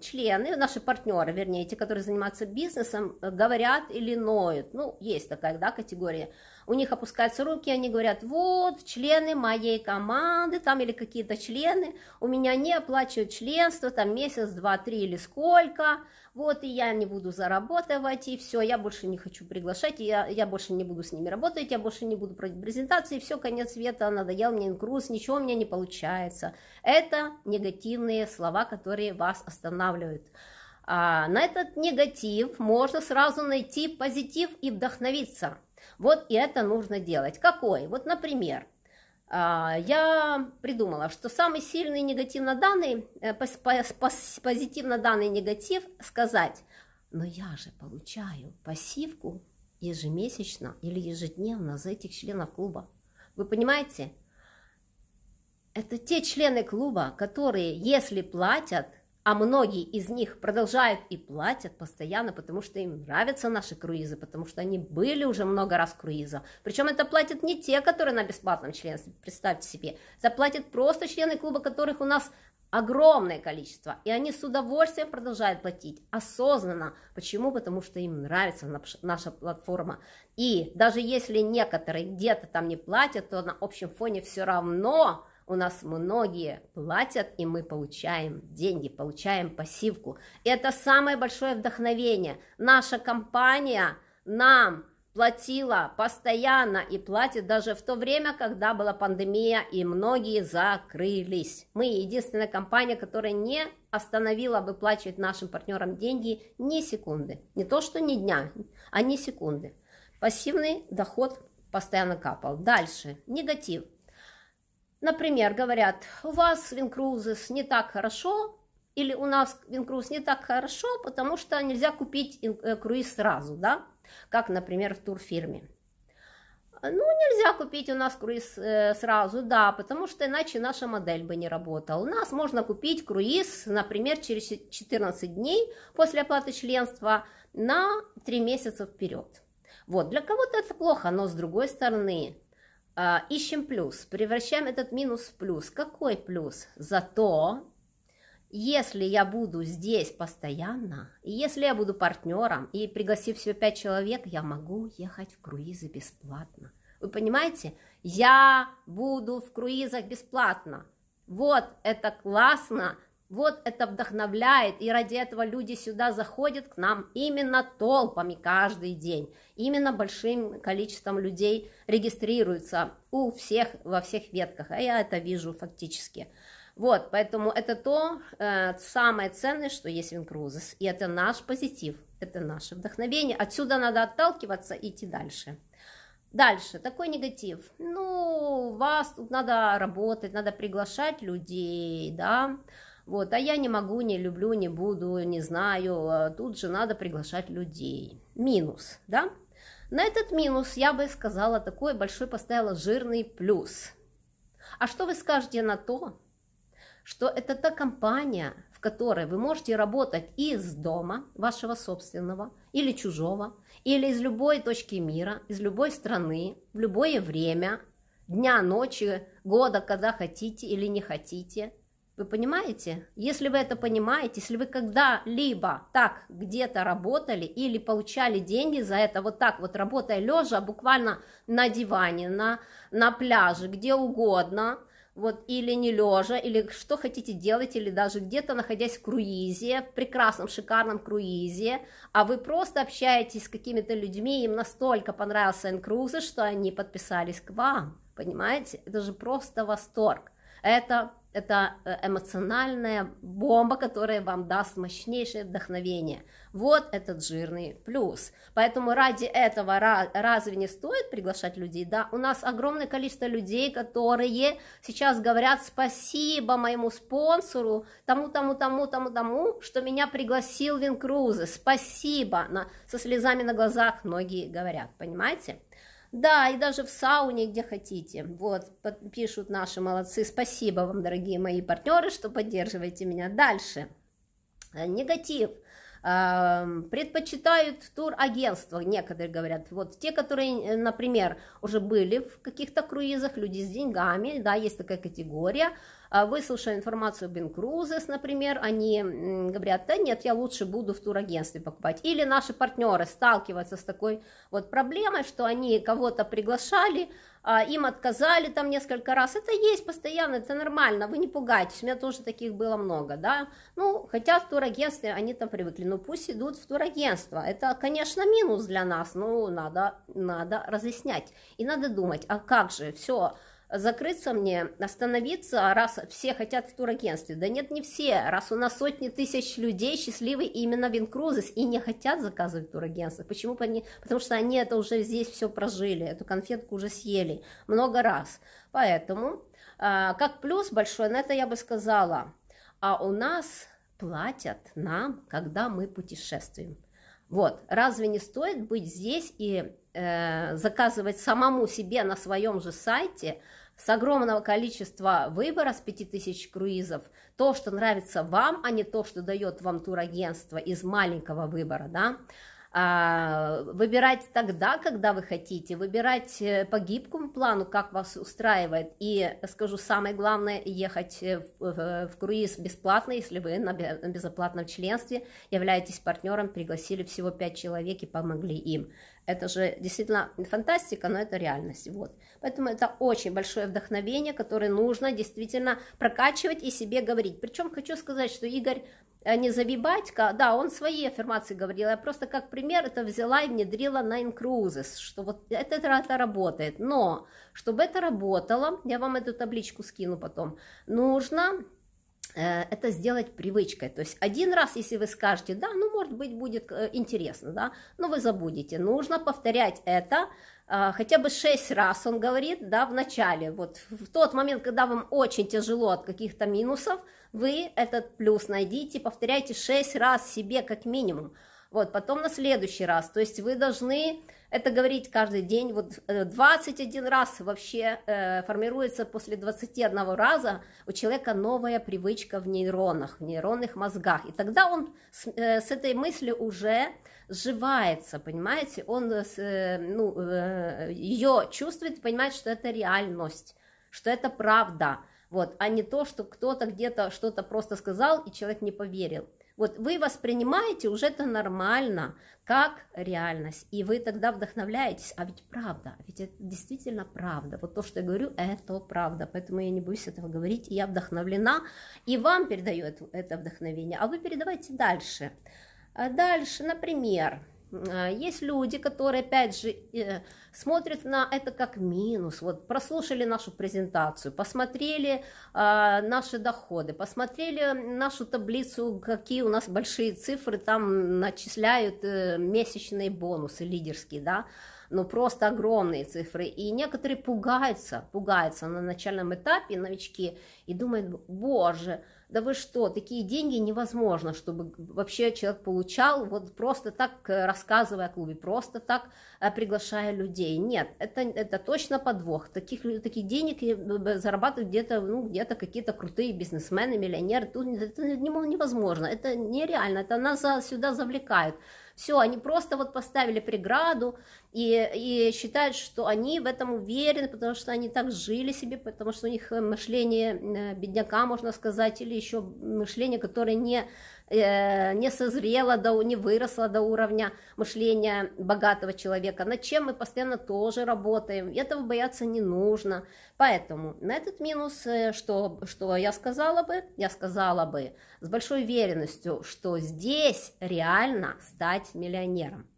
члены, наши партнеры, вернее, те, которые занимаются бизнесом, говорят или ноют. Ну, есть такая да, категория у них опускаются руки, они говорят, вот, члены моей команды, там, или какие-то члены, у меня не оплачивают членство, там, месяц, два, три или сколько, вот, и я не буду зарабатывать, и все, я больше не хочу приглашать, я, я больше не буду с ними работать, я больше не буду проводить презентации, все, конец света, надоел мне инкрус, ничего у меня не получается. Это негативные слова, которые вас останавливают. А на этот негатив можно сразу найти позитив и вдохновиться – вот и это нужно делать. Какой? Вот, например, а, я придумала, что самый сильный негативно данный, э, позитивно данный негатив сказать, но я же получаю пассивку ежемесячно или ежедневно за этих членов клуба. Вы понимаете? Это те члены клуба, которые, если платят, а многие из них продолжают и платят постоянно, потому что им нравятся наши круизы, потому что они были уже много раз в круизах. Причем это платят не те, которые на бесплатном членстве, представьте себе. заплатят просто члены клуба, которых у нас огромное количество, и они с удовольствием продолжают платить осознанно. Почему? Потому что им нравится наша платформа. И даже если некоторые где-то там не платят, то на общем фоне все равно у нас многие платят, и мы получаем деньги, получаем пассивку. Это самое большое вдохновение. Наша компания нам платила постоянно и платит даже в то время, когда была пандемия и многие закрылись. Мы единственная компания, которая не остановила выплачивать нашим партнерам деньги ни секунды. Не то, что ни дня, а ни секунды. Пассивный доход постоянно капал. Дальше. Негатив. Например, говорят, у вас Винкрузес не так хорошо, или у нас Винкруз не так хорошо, потому что нельзя купить э, круиз сразу, да? как, например, в турфирме. Ну, нельзя купить у нас круиз э, сразу, да, потому что иначе наша модель бы не работала. У нас можно купить круиз, например, через 14 дней после оплаты членства на 3 месяца вперед. Вот, для кого-то это плохо, но с другой стороны, э, ищем плюс, превращаем этот минус в плюс. Какой плюс? Зато если я буду здесь постоянно, и если я буду партнером, и пригласив всего пять человек, я могу ехать в круизы бесплатно. Вы понимаете? Я буду в круизах бесплатно. Вот это классно, вот это вдохновляет, и ради этого люди сюда заходят к нам именно толпами каждый день. Именно большим количеством людей регистрируются у всех во всех ветках, а я это вижу фактически. Вот, поэтому это то э, самое ценное, что есть в Инкрузес. И это наш позитив, это наше вдохновение. Отсюда надо отталкиваться и идти дальше. Дальше, такой негатив. Ну, вас тут надо работать, надо приглашать людей, да. Вот, а я не могу, не люблю, не буду, не знаю. А тут же надо приглашать людей. Минус, да. На этот минус я бы сказала, такой большой поставила жирный плюс. А что вы скажете на то, что это та компания, в которой вы можете работать из дома вашего собственного или чужого, или из любой точки мира, из любой страны, в любое время, дня, ночи, года, когда хотите или не хотите. Вы понимаете? Если вы это понимаете, если вы когда-либо так где-то работали или получали деньги за это, вот так вот работая лежа, буквально на диване, на, на пляже, где угодно – вот или не лежа, или что хотите делать, или даже где-то находясь в круизе, в прекрасном, шикарном круизе, а вы просто общаетесь с какими-то людьми, им настолько понравился N-Cruise, что они подписались к вам, понимаете? Это же просто восторг. Это это э, эмоциональная бомба, которая вам даст мощнейшее вдохновение. Вот этот жирный плюс. Поэтому ради этого разве не стоит приглашать людей? Да, у нас огромное количество людей, которые сейчас говорят спасибо моему спонсору, тому, тому, тому, тому, тому, что меня пригласил Винкрузы. Спасибо. На, со слезами на глазах многие говорят, понимаете? Да, и даже в сауне, где хотите. Вот, пишут наши молодцы. Спасибо вам, дорогие мои партнеры, что поддерживаете меня. Дальше. Э, негатив предпочитают турагентства, некоторые говорят, вот те, которые, э, например, уже были в каких-то круизах, люди с деньгами, да, есть такая категория, а, выслушав информацию Bing Cruises, например, они говорят, да нет, я лучше буду в турагентстве покупать. Или наши партнеры сталкиваются с такой вот проблемой, что они кого-то приглашали, им отказали там несколько раз. Это есть постоянно, это нормально, вы не пугайтесь, у меня тоже таких было много, да. Ну, хотя в турагентстве они там привыкли, ну пусть идут в турагентство. Это, конечно, минус для нас, но надо, надо разъяснять. И надо думать, а как же, все, закрыться мне, остановиться, раз все хотят в турагентстве. Да нет, не все. Раз у нас сотни тысяч людей счастливы именно в Инкрузес и не хотят заказывать турагентство. Почему? Потому что они это уже здесь все прожили, эту конфетку уже съели много раз. Поэтому, а, как плюс большой, на это я бы сказала, а у нас платят нам, когда мы путешествуем. Вот, разве не стоит быть здесь и э, заказывать самому себе на своем же сайте с огромного количества выбора, с 5000 круизов, то, что нравится вам, а не то, что дает вам турагентство из маленького выбора, да, а, выбирать тогда, когда вы хотите, выбирать э, по гибкому плану, как вас устраивает, и, скажу, самое главное, ехать в, в, в круиз бесплатно, если вы на безоплатном членстве являетесь партнером, пригласили всего 5 человек и помогли им. Это же действительно фантастика, но это реальность. Вот. Поэтому это очень большое вдохновение, которое нужно действительно прокачивать и себе говорить. Причем хочу сказать, что Игорь не забибатька, да, он свои аффирмации говорил, я просто как пример это взяла и внедрила на Incruises, что вот это, это работает, но чтобы это работало, я вам эту табличку скину потом, нужно Э, это сделать привычкой. То есть один раз, если вы скажете, да, ну, может быть, будет э, интересно, да, но вы забудете. Нужно повторять это э, хотя бы шесть раз, он говорит, да, в начале. Вот в тот момент, когда вам очень тяжело от каких-то минусов, вы этот плюс найдите, повторяйте шесть раз себе как минимум. Вот, потом на следующий раз. То есть вы должны это говорить каждый день. Вот 21 э, раз вообще э, формируется после 21 раза у человека новая привычка в нейронах, в нейронных мозгах. И тогда он с, э, с этой мыслью уже сживается, понимаете? Он э, ну, э, ее чувствует, понимает, что это реальность, что это правда. Вот, а не то, что кто-то где-то что-то просто сказал, и человек не поверил. Вот вы воспринимаете уже это нормально, как реальность, и вы тогда вдохновляетесь, а ведь правда, ведь это действительно правда, вот то, что я говорю, это правда, поэтому я не боюсь этого говорить, я вдохновлена, и вам передаю это, вдохновение, а вы передавайте дальше. А дальше, например, есть люди, которые, опять же, э, смотрят на это как минус. Вот прослушали нашу презентацию, посмотрели а, наши доходы, посмотрели нашу таблицу, какие у нас большие цифры там начисляют э, месячные бонусы лидерские, да, ну просто огромные цифры. И некоторые пугаются, пугаются на начальном этапе, новички, и думают, боже, да вы что, такие деньги невозможно, чтобы вообще человек получал, вот просто так э, рассказывая о клубе, просто так э, приглашая людей. Нет, это, это точно подвох. Таких, таких денег э, зарабатывают где-то ну, где какие-то крутые бизнесмены, миллионеры. Тут это невозможно, это нереально, это нас сюда завлекают. Все, они просто вот поставили преграду и, и считают, что они в этом уверены, потому что они так жили себе, потому что у них мышление э, бедняка, можно сказать, или еще мышление, которое не Э, не созрела, до, не выросла до уровня мышления богатого человека, над чем мы постоянно тоже работаем, этого бояться не нужно. Поэтому на этот минус, э, что, что я сказала бы, я сказала бы с большой уверенностью, что здесь реально стать миллионером.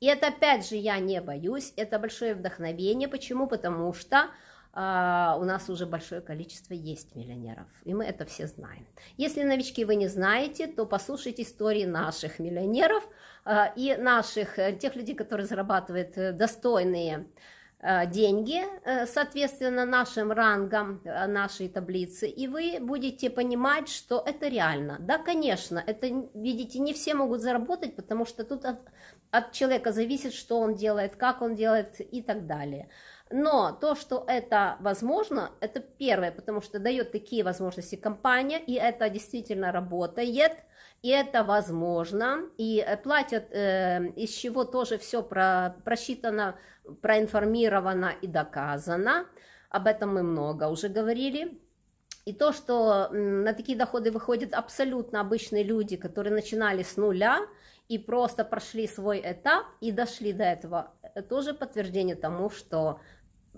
И это опять же я не боюсь, это большое вдохновение. Почему? Потому что а, у нас уже большое количество есть миллионеров, и мы это все знаем. Если новички вы не знаете, то послушайте истории наших миллионеров а, и наших, э, тех людей, которые зарабатывают э, достойные деньги, соответственно, нашим рангам нашей таблицы, и вы будете понимать, что это реально. Да, конечно, это, видите, не все могут заработать, потому что тут от, от человека зависит, что он делает, как он делает и так далее. Но то, что это возможно, это первое, потому что дает такие возможности компания, и это действительно работает, и это возможно, и э, платят, э, из чего тоже все про, просчитано, проинформировано и доказано. Об этом мы много уже говорили. И то, что на такие доходы выходят абсолютно обычные люди, которые начинали с нуля и просто прошли свой этап и дошли до этого, это тоже подтверждение тому, что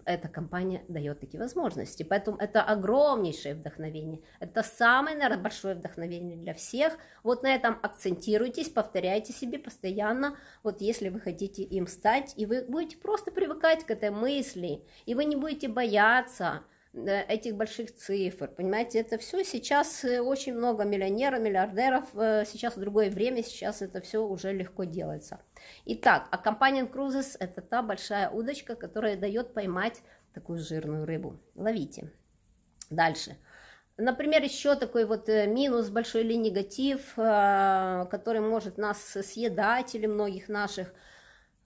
эта компания дает такие возможности. Поэтому это огромнейшее вдохновение. Это самое, наверное, большое вдохновение для всех. Вот на этом акцентируйтесь, повторяйте себе постоянно, вот если вы хотите им стать, и вы будете просто привыкать к этой мысли, и вы не будете бояться, этих больших цифр. Понимаете, это все сейчас э, очень много миллионеров, миллиардеров. Э, сейчас другое время, сейчас это все уже легко делается. Итак, а компания Cruises это та большая удочка, которая дает поймать такую жирную рыбу. Ловите. Дальше. Например, еще такой вот э, минус, большой или негатив, который может нас съедать или многих наших –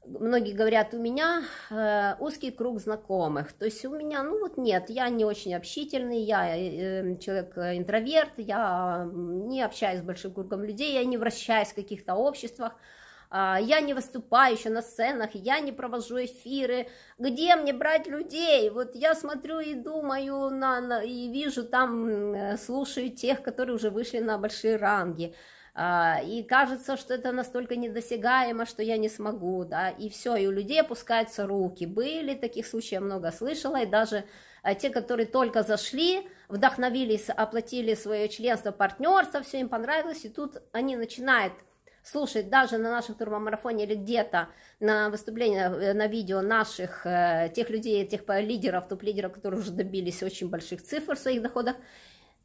многие говорят, у меня э, узкий круг знакомых, то есть у меня, ну вот нет, я не очень общительный, я э, человек э, интроверт, я не общаюсь с большим кругом людей, я не вращаюсь в каких-то обществах, э, я не выступаю еще на сценах, я не провожу эфиры, где мне брать людей? Вот я смотрю и думаю, на, на, и вижу там, э, слушаю тех, которые уже вышли на большие ранги, и кажется, что это настолько недосягаемо, что я не смогу, да, и все, и у людей опускаются руки. Были таких случаев много слышала, и даже а, те, которые только зашли вдохновились, оплатили свое членство партнерство, все им понравилось, и тут они начинают слушать даже на нашем турбомарафоне или где-то на выступление, э, на видео наших, э, тех людей, тех лидеров, топ-лидеров, которые уже добились очень больших цифр в своих доходах,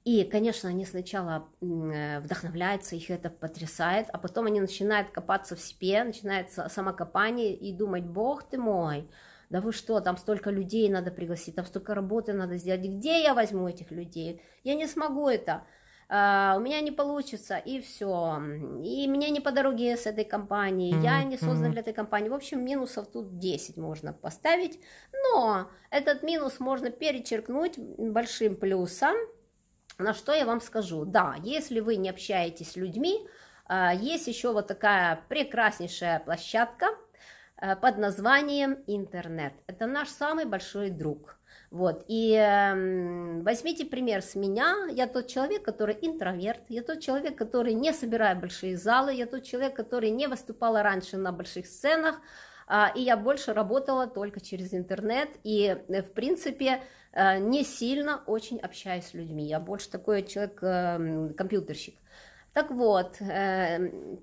и, конечно, они сначала э, вдохновляются, их это потрясает, а потом они начинают копаться в себе, начинается самокопание и думать, бог ты мой, да вы что, там столько людей надо пригласить, там столько работы надо сделать, где я возьму этих людей? Я не смогу это, а, у меня не получится, и все. И мне не по дороге с этой компанией, я не создан для этой компании. В общем, минусов тут 10 можно поставить, но этот минус можно перечеркнуть большим плюсом, на что я вам скажу, да, если вы не общаетесь с людьми, а, есть еще вот такая прекраснейшая площадка а, под названием интернет. Это наш самый большой друг. Вот, и э, возьмите пример с меня, я тот человек, который интроверт, я тот человек, который не собирает большие залы, я тот человек, который не выступала раньше на больших сценах, а, и я больше работала только через интернет, и, э, в принципе, э, не сильно очень общаюсь с людьми, я больше такой человек, эм, компьютерщик. Так вот, эм,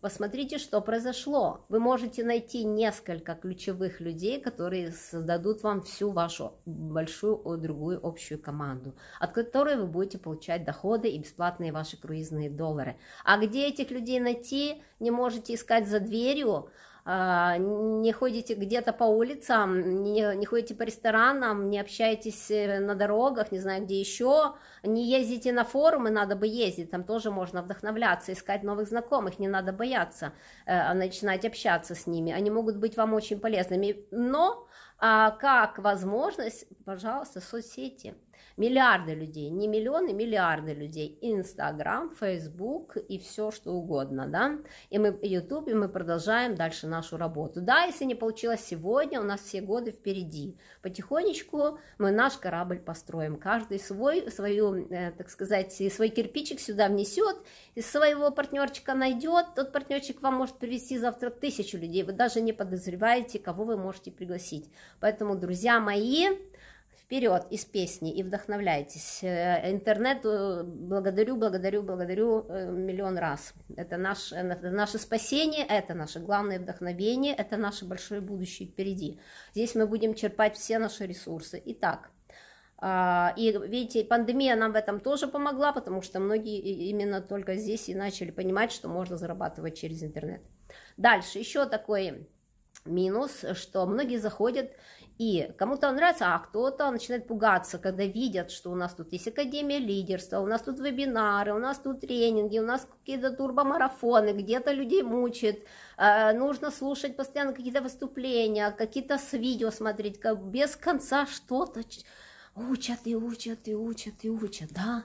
посмотрите, что произошло. Вы можете найти несколько ключевых людей, которые создадут вам всю вашу большую другую общую команду, от которой вы будете получать доходы и бесплатные ваши круизные доллары. А где этих людей найти, не можете искать за дверью, не ходите где-то по улицам, не, не ходите по ресторанам, не общаетесь э, на дорогах, не знаю где еще, не ездите на форумы, надо бы ездить, там тоже можно вдохновляться, искать новых знакомых, не надо бояться э, начинать общаться с ними, они могут быть вам очень полезными, но а, как возможность, пожалуйста, соцсети – Миллиарды людей, не миллионы, миллиарды людей. Инстаграм, Фейсбук и все что угодно, да. И мы, Ютуб, и мы продолжаем дальше нашу работу. Да, если не получилось сегодня, у нас все годы впереди. Потихонечку мы наш корабль построим. Каждый свой, свою, э, так сказать, свой кирпичик сюда внесет, из своего партнерчика найдет. Тот партнерчик вам может привести завтра тысячу людей. Вы даже не подозреваете, кого вы можете пригласить. Поэтому, друзья мои, вперед из песни и вдохновляйтесь. Э, интернет э, благодарю, благодарю, благодарю э, миллион раз. Это, наш, это наше спасение, это наше главное вдохновение, это наше большое будущее впереди. Здесь мы будем черпать все наши ресурсы. Итак, а, и видите, пандемия нам в этом тоже помогла, потому что многие именно только здесь и начали понимать, что можно зарабатывать через интернет. Дальше еще такой минус, что многие заходят и кому-то нравится, а кто-то начинает пугаться, когда видят, что у нас тут есть Академия лидерства, у нас тут вебинары, у нас тут тренинги, у нас какие-то турбомарафоны, где-то людей мучают, э, нужно слушать постоянно какие-то выступления, какие-то с видео смотреть, как без конца что-то учат и учат и учат и учат, да?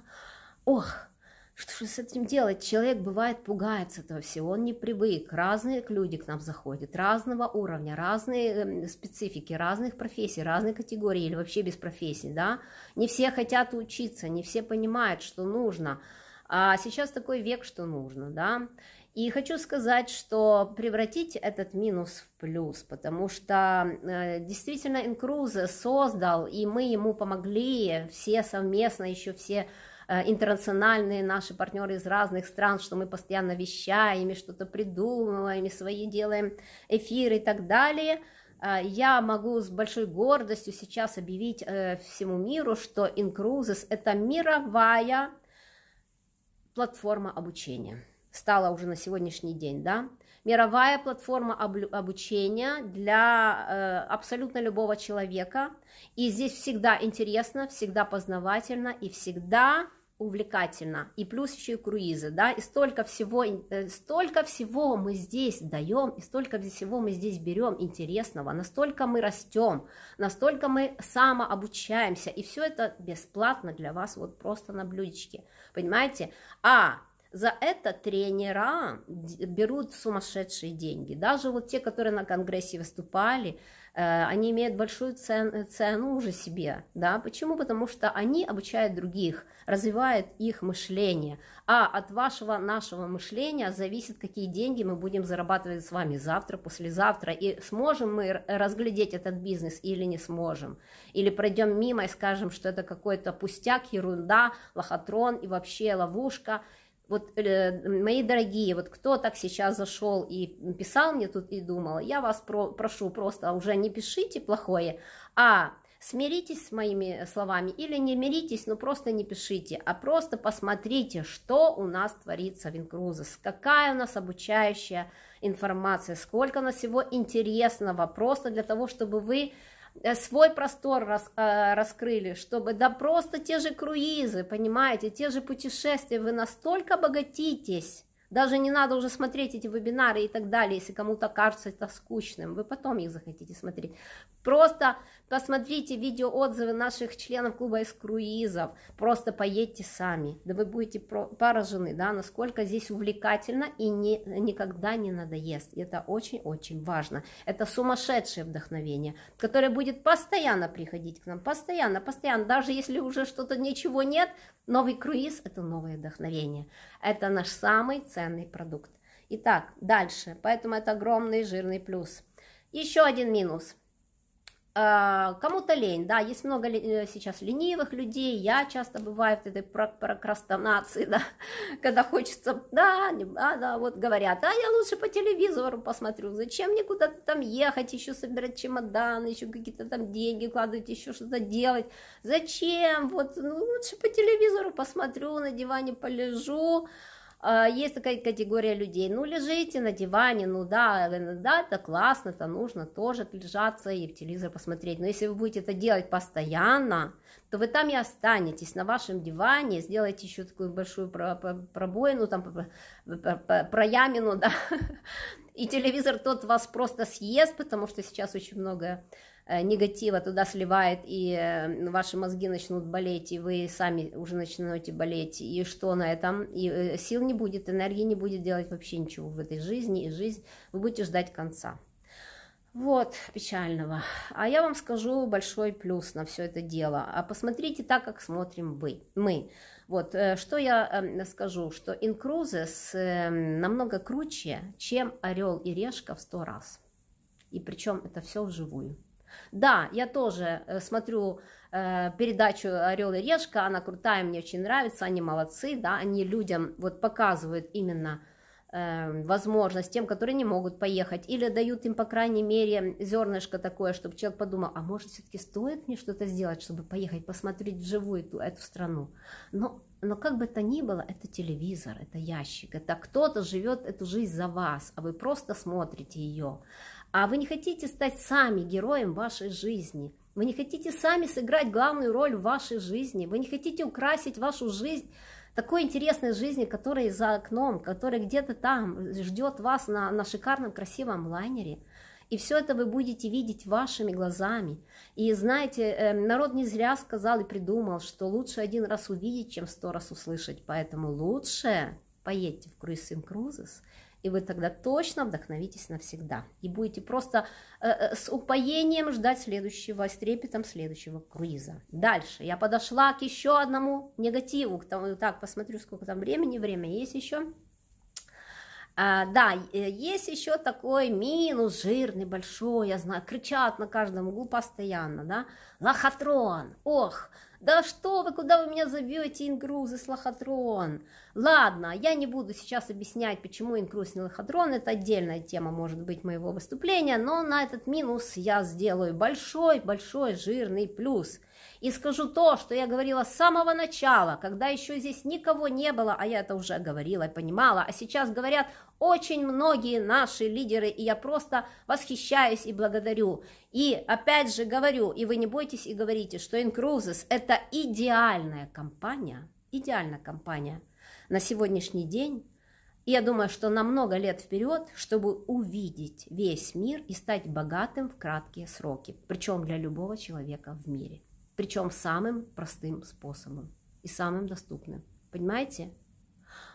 Ох, что же с этим делать? Человек бывает пугается этого всего, он не привык. Разные люди к нам заходят, разного уровня, разные эм, специфики, разных профессий, разные категории или вообще без профессий, да. Не все хотят учиться, не все понимают, что нужно. А сейчас такой век, что нужно, да. И хочу сказать, что превратить этот минус в плюс, потому что э, действительно Инкрузе создал, и мы ему помогли, все совместно, еще все интернациональные наши партнеры из разных стран, что мы постоянно вещаем, и что-то придумываем, и свои делаем эфиры и так далее. Э, я могу с большой гордостью сейчас объявить э, всему миру, что Incruises – это мировая платформа обучения. Стала уже на сегодняшний день, да? Мировая платформа обучения для абсолютно любого человека. И здесь всегда интересно, всегда познавательно и всегда увлекательно. И плюс еще и круизы, да, и столько всего, э, столько всего мы здесь даем, и столько всего мы здесь берем интересного, настолько мы растем, настолько мы самообучаемся, и все это бесплатно для вас, вот просто на блюдечке, понимаете? А за это тренера берут сумасшедшие деньги. Даже вот те, которые на конгрессе выступали, Э, они имеют большую цен, цену уже себе, да, почему? Потому что они обучают других, развивают их мышление, а от вашего, нашего мышления зависит, какие деньги мы будем зарабатывать с вами завтра, послезавтра, и сможем мы разглядеть этот бизнес или не сможем, или пройдем мимо и скажем, что это какой-то пустяк, ерунда, лохотрон и вообще ловушка, вот, э, мои дорогие, вот кто так сейчас зашел и писал мне тут и думал, я вас про, прошу просто уже не пишите плохое, а смиритесь с моими словами или не миритесь, но просто не пишите, а просто посмотрите, что у нас творится в Инкрузес, какая у нас обучающая информация, сколько у нас всего интересного, просто для того, чтобы вы свой простор рас, э, раскрыли, чтобы, да просто те же круизы, понимаете, те же путешествия, вы настолько обогатитесь, даже не надо уже смотреть эти вебинары и так далее, если кому-то кажется это скучным, вы потом их захотите смотреть. Просто посмотрите видеоотзывы наших членов клуба из круизов, просто поедьте сами, да вы будете поражены, да, насколько здесь увлекательно и не, никогда не надоест. Это очень-очень важно. Это сумасшедшее вдохновение, которое будет постоянно приходить к нам, постоянно, постоянно, даже если уже что-то ничего нет, новый круиз – это новое вдохновение. Это наш самый ценный продукт. Итак, дальше. Поэтому это огромный жирный плюс. Еще один минус. А, кому-то лень, да, есть много э, сейчас ленивых людей, я часто бываю в этой прокрастинации, да, когда хочется, да, да, да, вот говорят, а я лучше по телевизору посмотрю, зачем мне куда-то там ехать, еще собирать чемоданы, еще какие-то там деньги кладывать, еще что-то делать, зачем, вот, ну, лучше по телевизору посмотрю, на диване полежу, есть такая категория людей, ну лежите на диване, ну да, да, это классно, это нужно тоже лежаться и телевизор посмотреть, но если вы будете это делать постоянно, то вы там и останетесь на вашем диване, сделаете еще такую большую пробоину, там проямину, да, и телевизор тот вас просто съест, потому что сейчас очень много Э, негатива туда сливает, и э, ваши мозги начнут болеть, и вы сами уже начнете болеть, и что на этом? И э, сил не будет, энергии не будет делать вообще ничего в этой жизни, и жизнь вы будете ждать конца. Вот, печального. А я вам скажу большой плюс на все это дело. А посмотрите так, как смотрим вы, мы. Вот, что я эм, скажу, что Incruises эм, намного круче, чем Орел и Решка в сто раз. И причем это все вживую. Да, я тоже э, смотрю э, передачу «Орел и решка», она крутая, мне очень нравится, они молодцы, да, они людям вот показывают именно э, возможность тем, которые не могут поехать, или дают им, по крайней мере, зернышко такое, чтобы человек подумал, а может, все-таки стоит мне что-то сделать, чтобы поехать посмотреть вживую эту, эту страну. Но, но как бы то ни было, это телевизор, это ящик, это кто-то живет эту жизнь за вас, а вы просто смотрите ее. А вы не хотите стать сами героем вашей жизни. Вы не хотите сами сыграть главную роль в вашей жизни. Вы не хотите украсить вашу жизнь такой интересной жизни, которая за окном, которая где-то там ждет вас на, на шикарном красивом лайнере. И все это вы будете видеть вашими глазами. И знаете, эм, народ не зря сказал и придумал, что лучше один раз увидеть, чем сто раз услышать. Поэтому лучше поедьте в Cruise Cruises и вы тогда точно вдохновитесь навсегда. И будете просто э, э, с упоением ждать следующего, с трепетом следующего круиза. Дальше я подошла к еще одному негативу. Так, посмотрю, сколько там времени. Время есть еще. А, да, э, есть еще такой минус жирный, большой, я знаю, кричат на каждом углу постоянно, да, лохотрон, ох, да что вы, куда вы меня зовете, ингрузы с лохотрон? Ладно, я не буду сейчас объяснять, почему инкруз не лохотрон, это отдельная тема, может быть, моего выступления, но на этот минус я сделаю большой-большой жирный плюс. И скажу то, что я говорила с самого начала, когда еще здесь никого не было, а я это уже говорила и понимала, а сейчас говорят очень многие наши лидеры, и я просто восхищаюсь и благодарю. И опять же говорю, и вы не бойтесь и говорите, что Incruises это идеальная компания, идеальная компания на сегодняшний день, и я думаю, что на много лет вперед, чтобы увидеть весь мир и стать богатым в краткие сроки, причем для любого человека в мире, причем самым простым способом и самым доступным. Понимаете?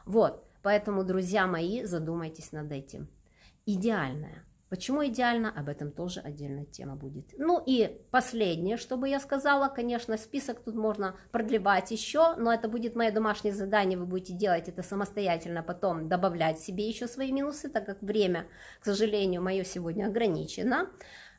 Вот. Поэтому, друзья мои, задумайтесь над этим. Идеальная Почему идеально, об этом тоже отдельная тема будет. Ну и последнее, что бы я сказала, конечно, список тут можно продлевать еще, но это будет мое домашнее задание, вы будете делать это самостоятельно, потом добавлять себе еще свои минусы, так как время, к сожалению, мое сегодня ограничено.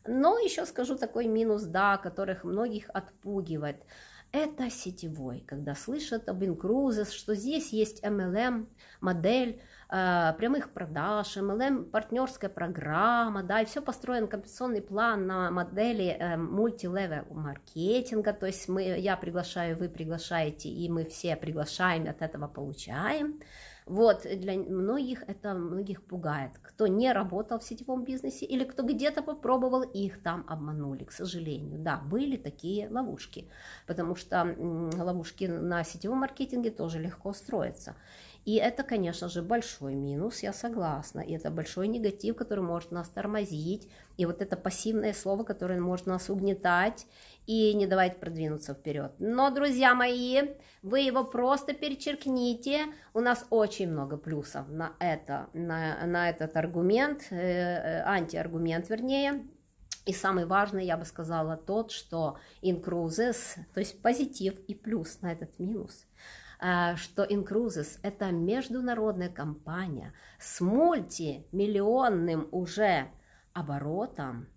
Но еще скажу такой минус, да, которых многих отпугивает. Это сетевой, когда слышат об Incruises, что здесь есть MLM модель, Э, прямых продаж, MLM партнерская программа, да, и все построен компенсационный план на модели э, маркетинга, то есть мы, я приглашаю, вы приглашаете, и мы все приглашаем, от этого получаем. Вот, для многих это многих пугает. Кто не работал в сетевом бизнесе или кто где-то попробовал, их там обманули, к сожалению. Да, были такие ловушки, потому что ловушки на сетевом маркетинге тоже легко строятся. И это, конечно же, большой минус, я согласна. И это большой негатив, который может нас тормозить. И вот это пассивное слово, которое может нас угнетать и не давать продвинуться вперед. Но, друзья мои, вы его просто перечеркните. У нас очень много плюсов на, это, на, на этот аргумент, э, э антиаргумент вернее. И самый важный, я бы сказала, тот, что incruises, то есть позитив и плюс на этот минус – Э, что Incruises – это международная компания с мультимиллионным уже оборотом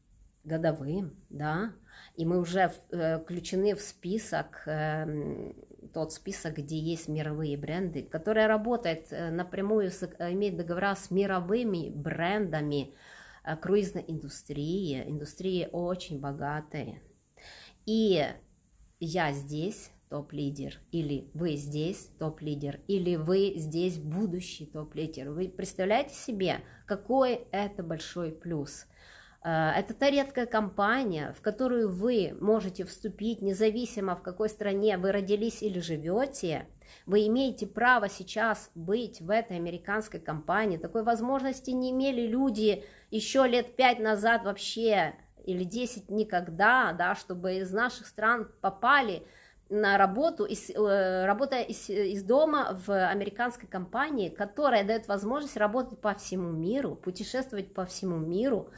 годовым, да, и мы уже э, включены в список, эм, тот список, где есть мировые бренды, который работает э, напрямую, имеет договора с мировыми брендами круизной индустрии, индустрии очень богатые. И я здесь топ-лидер, или вы здесь топ-лидер, или вы здесь будущий топ-лидер. Вы представляете себе, какой это большой плюс? Э, это та редкая компания, в которую вы можете вступить, независимо в какой стране вы родились или живете. Вы имеете право сейчас быть в этой американской компании. Такой возможности не имели люди еще лет пять назад вообще, или десять никогда, да, чтобы из наших стран попали на работу, из, э, работая из, из дома в американской компании, которая дает возможность работать по всему миру, путешествовать по всему миру,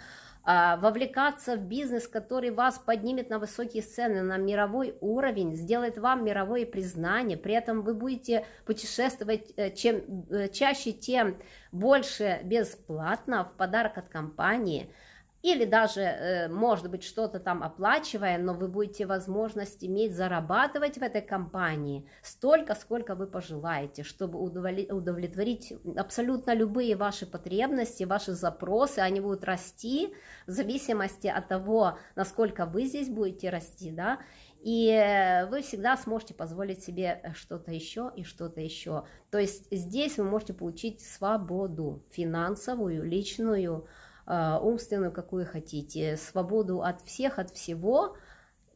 вовлекаться в бизнес, который вас поднимет на высокие сцены, на мировой уровень, сделает вам мировое признание, при этом вы будете путешествовать э, чем э, чаще, тем больше бесплатно в подарок от компании – или даже, э, может быть, что-то там оплачивая, но вы будете возможность иметь зарабатывать в этой компании столько, сколько вы пожелаете, чтобы удовлетворить абсолютно любые ваши потребности, ваши запросы, они будут расти в зависимости от того, насколько вы здесь будете расти, да, и э, вы всегда сможете позволить себе что-то еще и что-то еще. То есть здесь вы можете получить свободу финансовую, личную, Э, умственную, какую хотите, свободу от всех, от всего,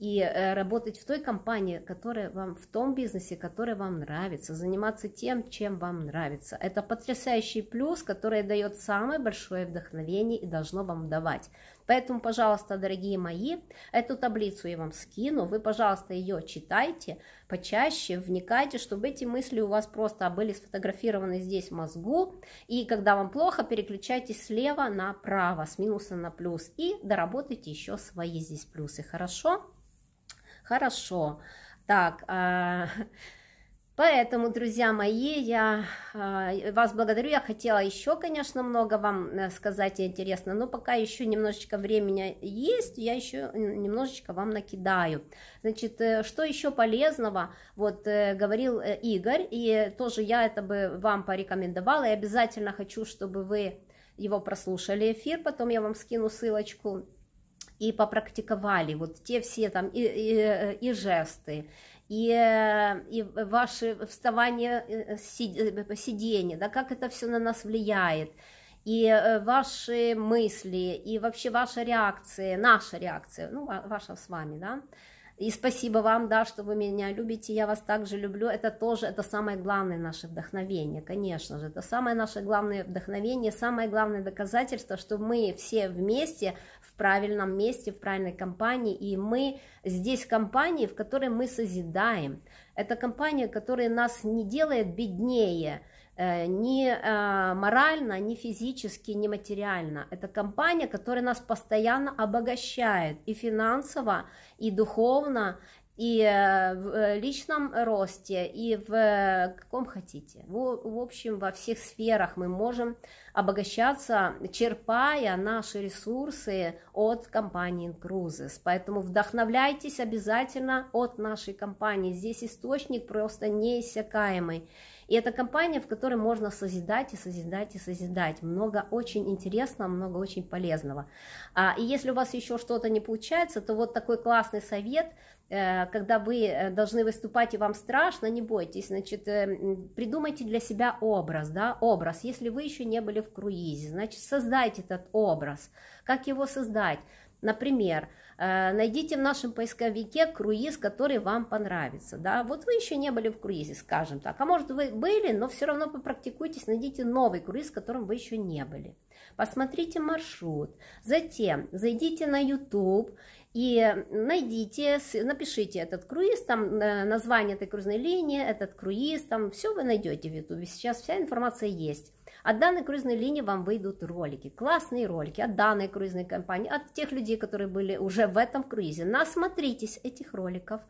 и э, работать в той компании, которая вам, в том бизнесе, который вам нравится, заниматься тем, чем вам нравится. Это потрясающий плюс, который дает самое большое вдохновение и должно вам давать. Поэтому, пожалуйста, дорогие мои, эту таблицу я вам скину, вы, пожалуйста, ее читайте почаще, вникайте, чтобы эти мысли у вас просто были сфотографированы здесь в мозгу, и когда вам плохо, переключайтесь слева направо, с минуса на плюс, и доработайте еще свои здесь плюсы, хорошо? Хорошо. Так, а, Поэтому, друзья мои, я э, вас благодарю. Я хотела еще, конечно, много вам э, сказать интересно, но пока еще немножечко времени есть, я еще немножечко вам накидаю. Значит, э, что еще полезного? Вот говорил Игорь, и тоже я это бы вам порекомендовала, и обязательно хочу, чтобы вы его прослушали эфир, потом я вам скину ссылочку и попрактиковали вот те все там и, и, и жесты, и, э, и ваше вставание, э, э, сидение, да, как это все на нас влияет, и ваши мысли, и вообще ваша реакция, наша реакция, ну, ваша с вами, да, и спасибо вам, да, что вы меня любите, я вас также люблю. Это тоже, это самое главное наше вдохновение, конечно же. Это самое наше главное вдохновение, самое главное доказательство, что мы все вместе правильном месте, в правильной компании, и мы здесь компании, в которой мы созидаем. Это компания, которая нас не делает беднее, Э, ни э, морально, ни физически, ни материально. Это компания, которая нас постоянно обогащает и финансово, и духовно, и э, в личном росте, и в каком хотите. В, общем, во всех сферах мы можем обогащаться, черпая наши ресурсы от компании Cruises. Поэтому вдохновляйтесь обязательно от нашей компании. Здесь источник просто неиссякаемый. И это компания, в которой можно созидать и созидать и созидать. Много очень интересного, много очень полезного. А, и если у вас еще что-то не получается, то вот такой классный совет э, – когда вы э, должны выступать и вам страшно, не бойтесь, значит, э, придумайте для себя образ, да, образ. Если вы еще не были в круизе, значит, создайте этот образ. Как его создать? Например, э, найдите в нашем поисковике круиз, который вам понравится. Да? Вот вы еще не были в круизе, скажем так. А может вы были, но все равно попрактикуйтесь, найдите новый круиз, в котором вы еще не были. Посмотрите маршрут. Затем зайдите на YouTube и найдите, напишите этот круиз, там э, название этой круизной линии, этот круиз, там все вы найдете в YouTube. Сейчас вся информация есть. От данной круизной линии вам выйдут ролики, классные ролики от данной круизной компании, от тех людей, которые были уже в этом круизе. Насмотритесь этих роликов,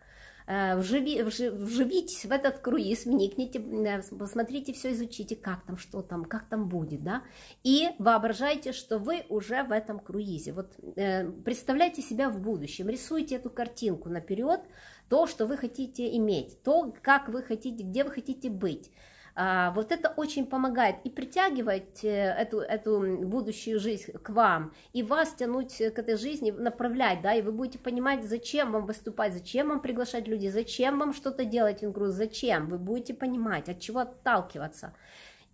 вживи, вживитесь в этот круиз, вникните, э, посмотрите все, изучите, как там, что там, как там будет, да, и воображайте, что вы уже в этом круизе. Вот э, представляйте себя в будущем, рисуйте эту картинку наперед, то, что вы хотите иметь, то, как вы хотите, где вы хотите быть. А, вот это очень помогает и притягивать э, эту, эту будущую жизнь к вам, и вас тянуть к этой жизни, направлять, да, и вы будете понимать, зачем вам выступать, зачем вам приглашать людей, зачем вам что-то делать в игру, зачем, вы будете понимать, от чего отталкиваться.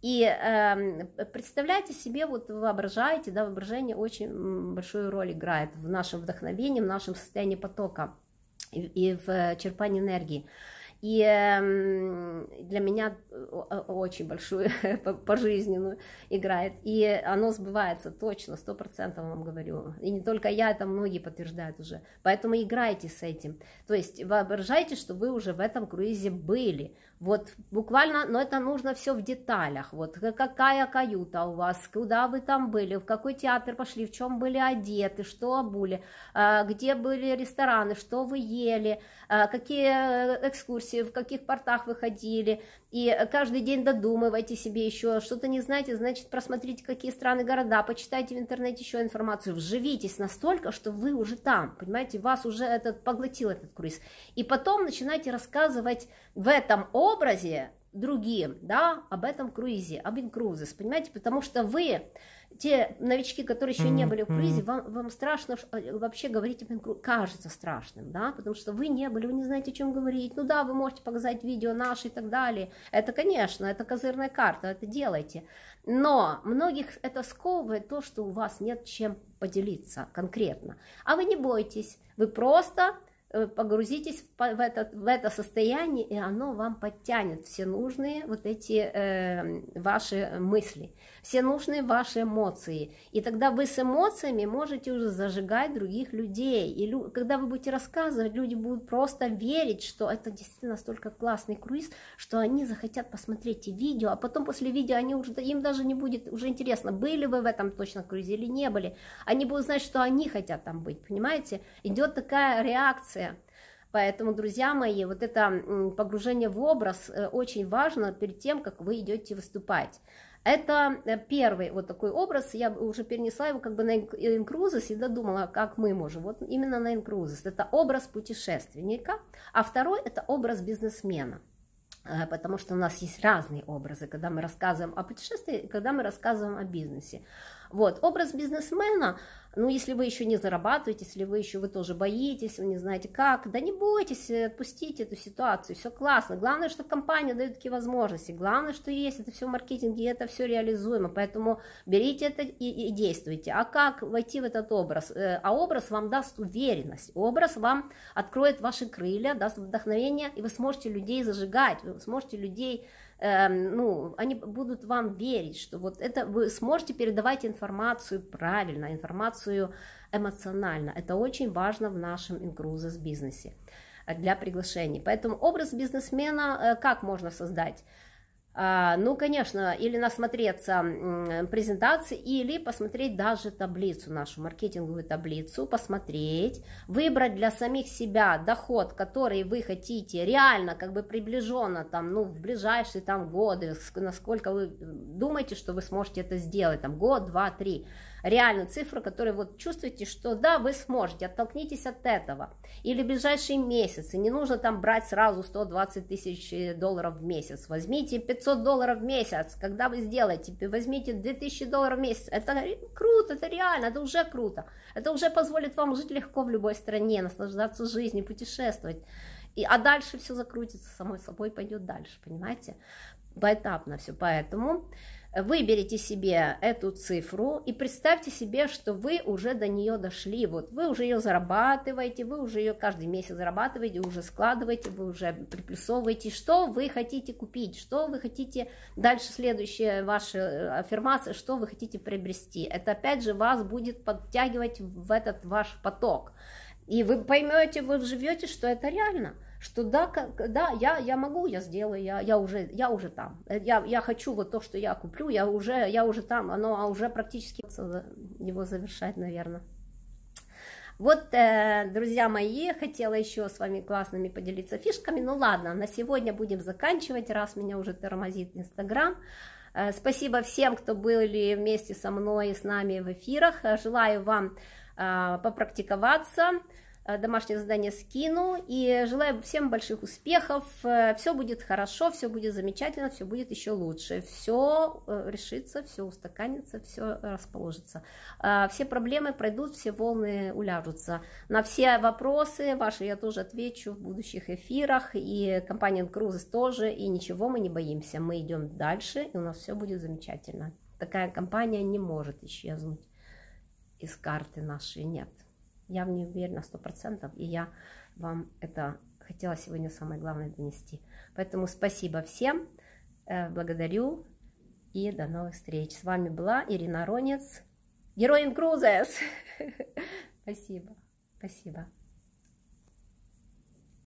И э, представляйте себе, вот воображаете, да, воображение очень большую роль играет в нашем вдохновении, в нашем состоянии потока и, и в черпании энергии. И эм, для меня э, очень большую пожизненную играет. И оно сбывается точно, сто процентов вам говорю. И не только я, это многие подтверждают уже. Поэтому играйте с этим. То есть воображайте, что вы уже в этом круизе были. Вот буквально, но это нужно все в деталях. Вот какая каюта у вас, куда вы там были, в какой театр пошли, в чем были одеты, что обули, а, где были рестораны, что вы ели, а, какие э, экскурсии, в каких портах вы ходили. И каждый день додумывайте себе еще, что-то не знаете, значит просмотрите, какие страны, города, почитайте в интернете еще информацию, вживитесь настолько, что вы уже там, понимаете, вас уже этот поглотил этот круиз. И потом начинайте рассказывать в этом образе другим, да, об этом круизе, об инкрузес, понимаете, потому что вы, те новички, которые еще не были в круизе, вам, вам страшно э, вообще говорить об инкрузе, кажется страшным, да, потому что вы не были, вы не знаете, о чем говорить, ну да, вы можете показать видео наши и так далее, это, конечно, это козырная карта, это делайте, но многих это сковывает то, что у вас нет чем поделиться конкретно, а вы не бойтесь, вы просто погрузитесь в это, в это состояние, и оно вам подтянет все нужные вот эти э, ваши мысли, все нужные ваши эмоции. И тогда вы с эмоциями можете уже зажигать других людей. И лю когда вы будете рассказывать, люди будут просто верить, что это действительно настолько классный круиз, что они захотят посмотреть и видео, а потом после видео они уже, им даже не будет уже интересно, были вы в этом точно круизе или не были. Они будут знать, что они хотят там быть, понимаете? Идет такая реакция Поэтому, друзья мои, вот это погружение в образ э, очень важно перед тем, как вы идете выступать. Это э, первый вот такой образ, я уже перенесла его как бы на инкрузис и додумала, как мы можем. Вот именно на инкрузис. Это образ путешественника, а второй это образ бизнесмена. Э, потому что у нас есть разные образы, когда мы рассказываем о путешествии когда мы рассказываем о бизнесе. Вот, образ бизнесмена, ну, если вы еще не зарабатываете, если вы еще вы тоже боитесь, вы не знаете как, да не бойтесь, отпустите эту ситуацию, все классно. Главное, что компания дает такие возможности, главное, что есть, это все в маркетинге, это все реализуемо, поэтому берите это и, и действуйте. А как войти в этот образ? Э, а образ вам даст уверенность, образ вам откроет ваши крылья, даст вдохновение, и вы сможете людей зажигать, вы сможете людей Эм, ну, они будут вам верить, что вот это вы сможете передавать информацию правильно, информацию эмоционально. Это очень важно в нашем инкрузес бизнесе э, для приглашений. Поэтому образ бизнесмена э, как можно создать? А, ну, конечно, или насмотреться презентации, или посмотреть даже таблицу, нашу маркетинговую таблицу, посмотреть, выбрать для самих себя доход, который вы хотите реально, как бы приближенно, там, ну, в ближайшие там годы, насколько вы думаете, что вы сможете это сделать, там, год, два, три реальную цифру, которую вот чувствуете, что да, вы сможете, оттолкнитесь от этого. Или ближайшие месяцы, не нужно там брать сразу 120 тысяч долларов в месяц, возьмите 500 долларов в месяц, когда вы сделаете, возьмите 2000 долларов в месяц, это круто, это реально, это уже круто, это уже позволит вам жить легко в любой стране, наслаждаться жизнью, путешествовать. И, а дальше все закрутится, самой собой пойдет дальше, понимаете? Поэтапно все, поэтому выберите себе эту цифру и представьте себе, что вы уже до нее дошли. Вот вы уже ее зарабатываете, вы уже ее каждый месяц зарабатываете, уже складываете, вы уже приплюсовываете. Что вы хотите купить, что вы хотите дальше следующая ваша э, аффирмация, что вы хотите приобрести. Это опять же вас будет подтягивать в этот ваш поток. И вы поймете, вы вживете, что это реально что да, да, я, я могу, я сделаю, я, я, уже, я уже там. Я, я хочу вот то, что я куплю, я уже, я уже там, оно уже практически его завершать, наверное. Вот, э, друзья мои, хотела еще с вами классными поделиться фишками. Ну ладно, на сегодня будем заканчивать, раз меня уже тормозит Инстаграм. Э, спасибо всем, кто были вместе со мной и с нами в эфирах. Желаю вам э, попрактиковаться. Э, домашнее задание скину. И желаю всем больших успехов. Э, все будет хорошо, все будет замечательно, все будет еще лучше. Все э, решится, все устаканится, все расположится. Все проблемы пройдут, все волны уляжутся. На все вопросы ваши я тоже отвечу в будущих эфирах. И компания Cruises тоже. И ничего мы не боимся. Мы идем дальше, и у нас все будет замечательно. Такая компания не может исчезнуть из карты нашей. Нет. Я в нее уверена сто процентов, и я вам это хотела сегодня самое главное донести. Поэтому спасибо всем, э, благодарю и до новых встреч. С вами была Ирина Ронец, Героин Крузес. Спасибо, спасибо.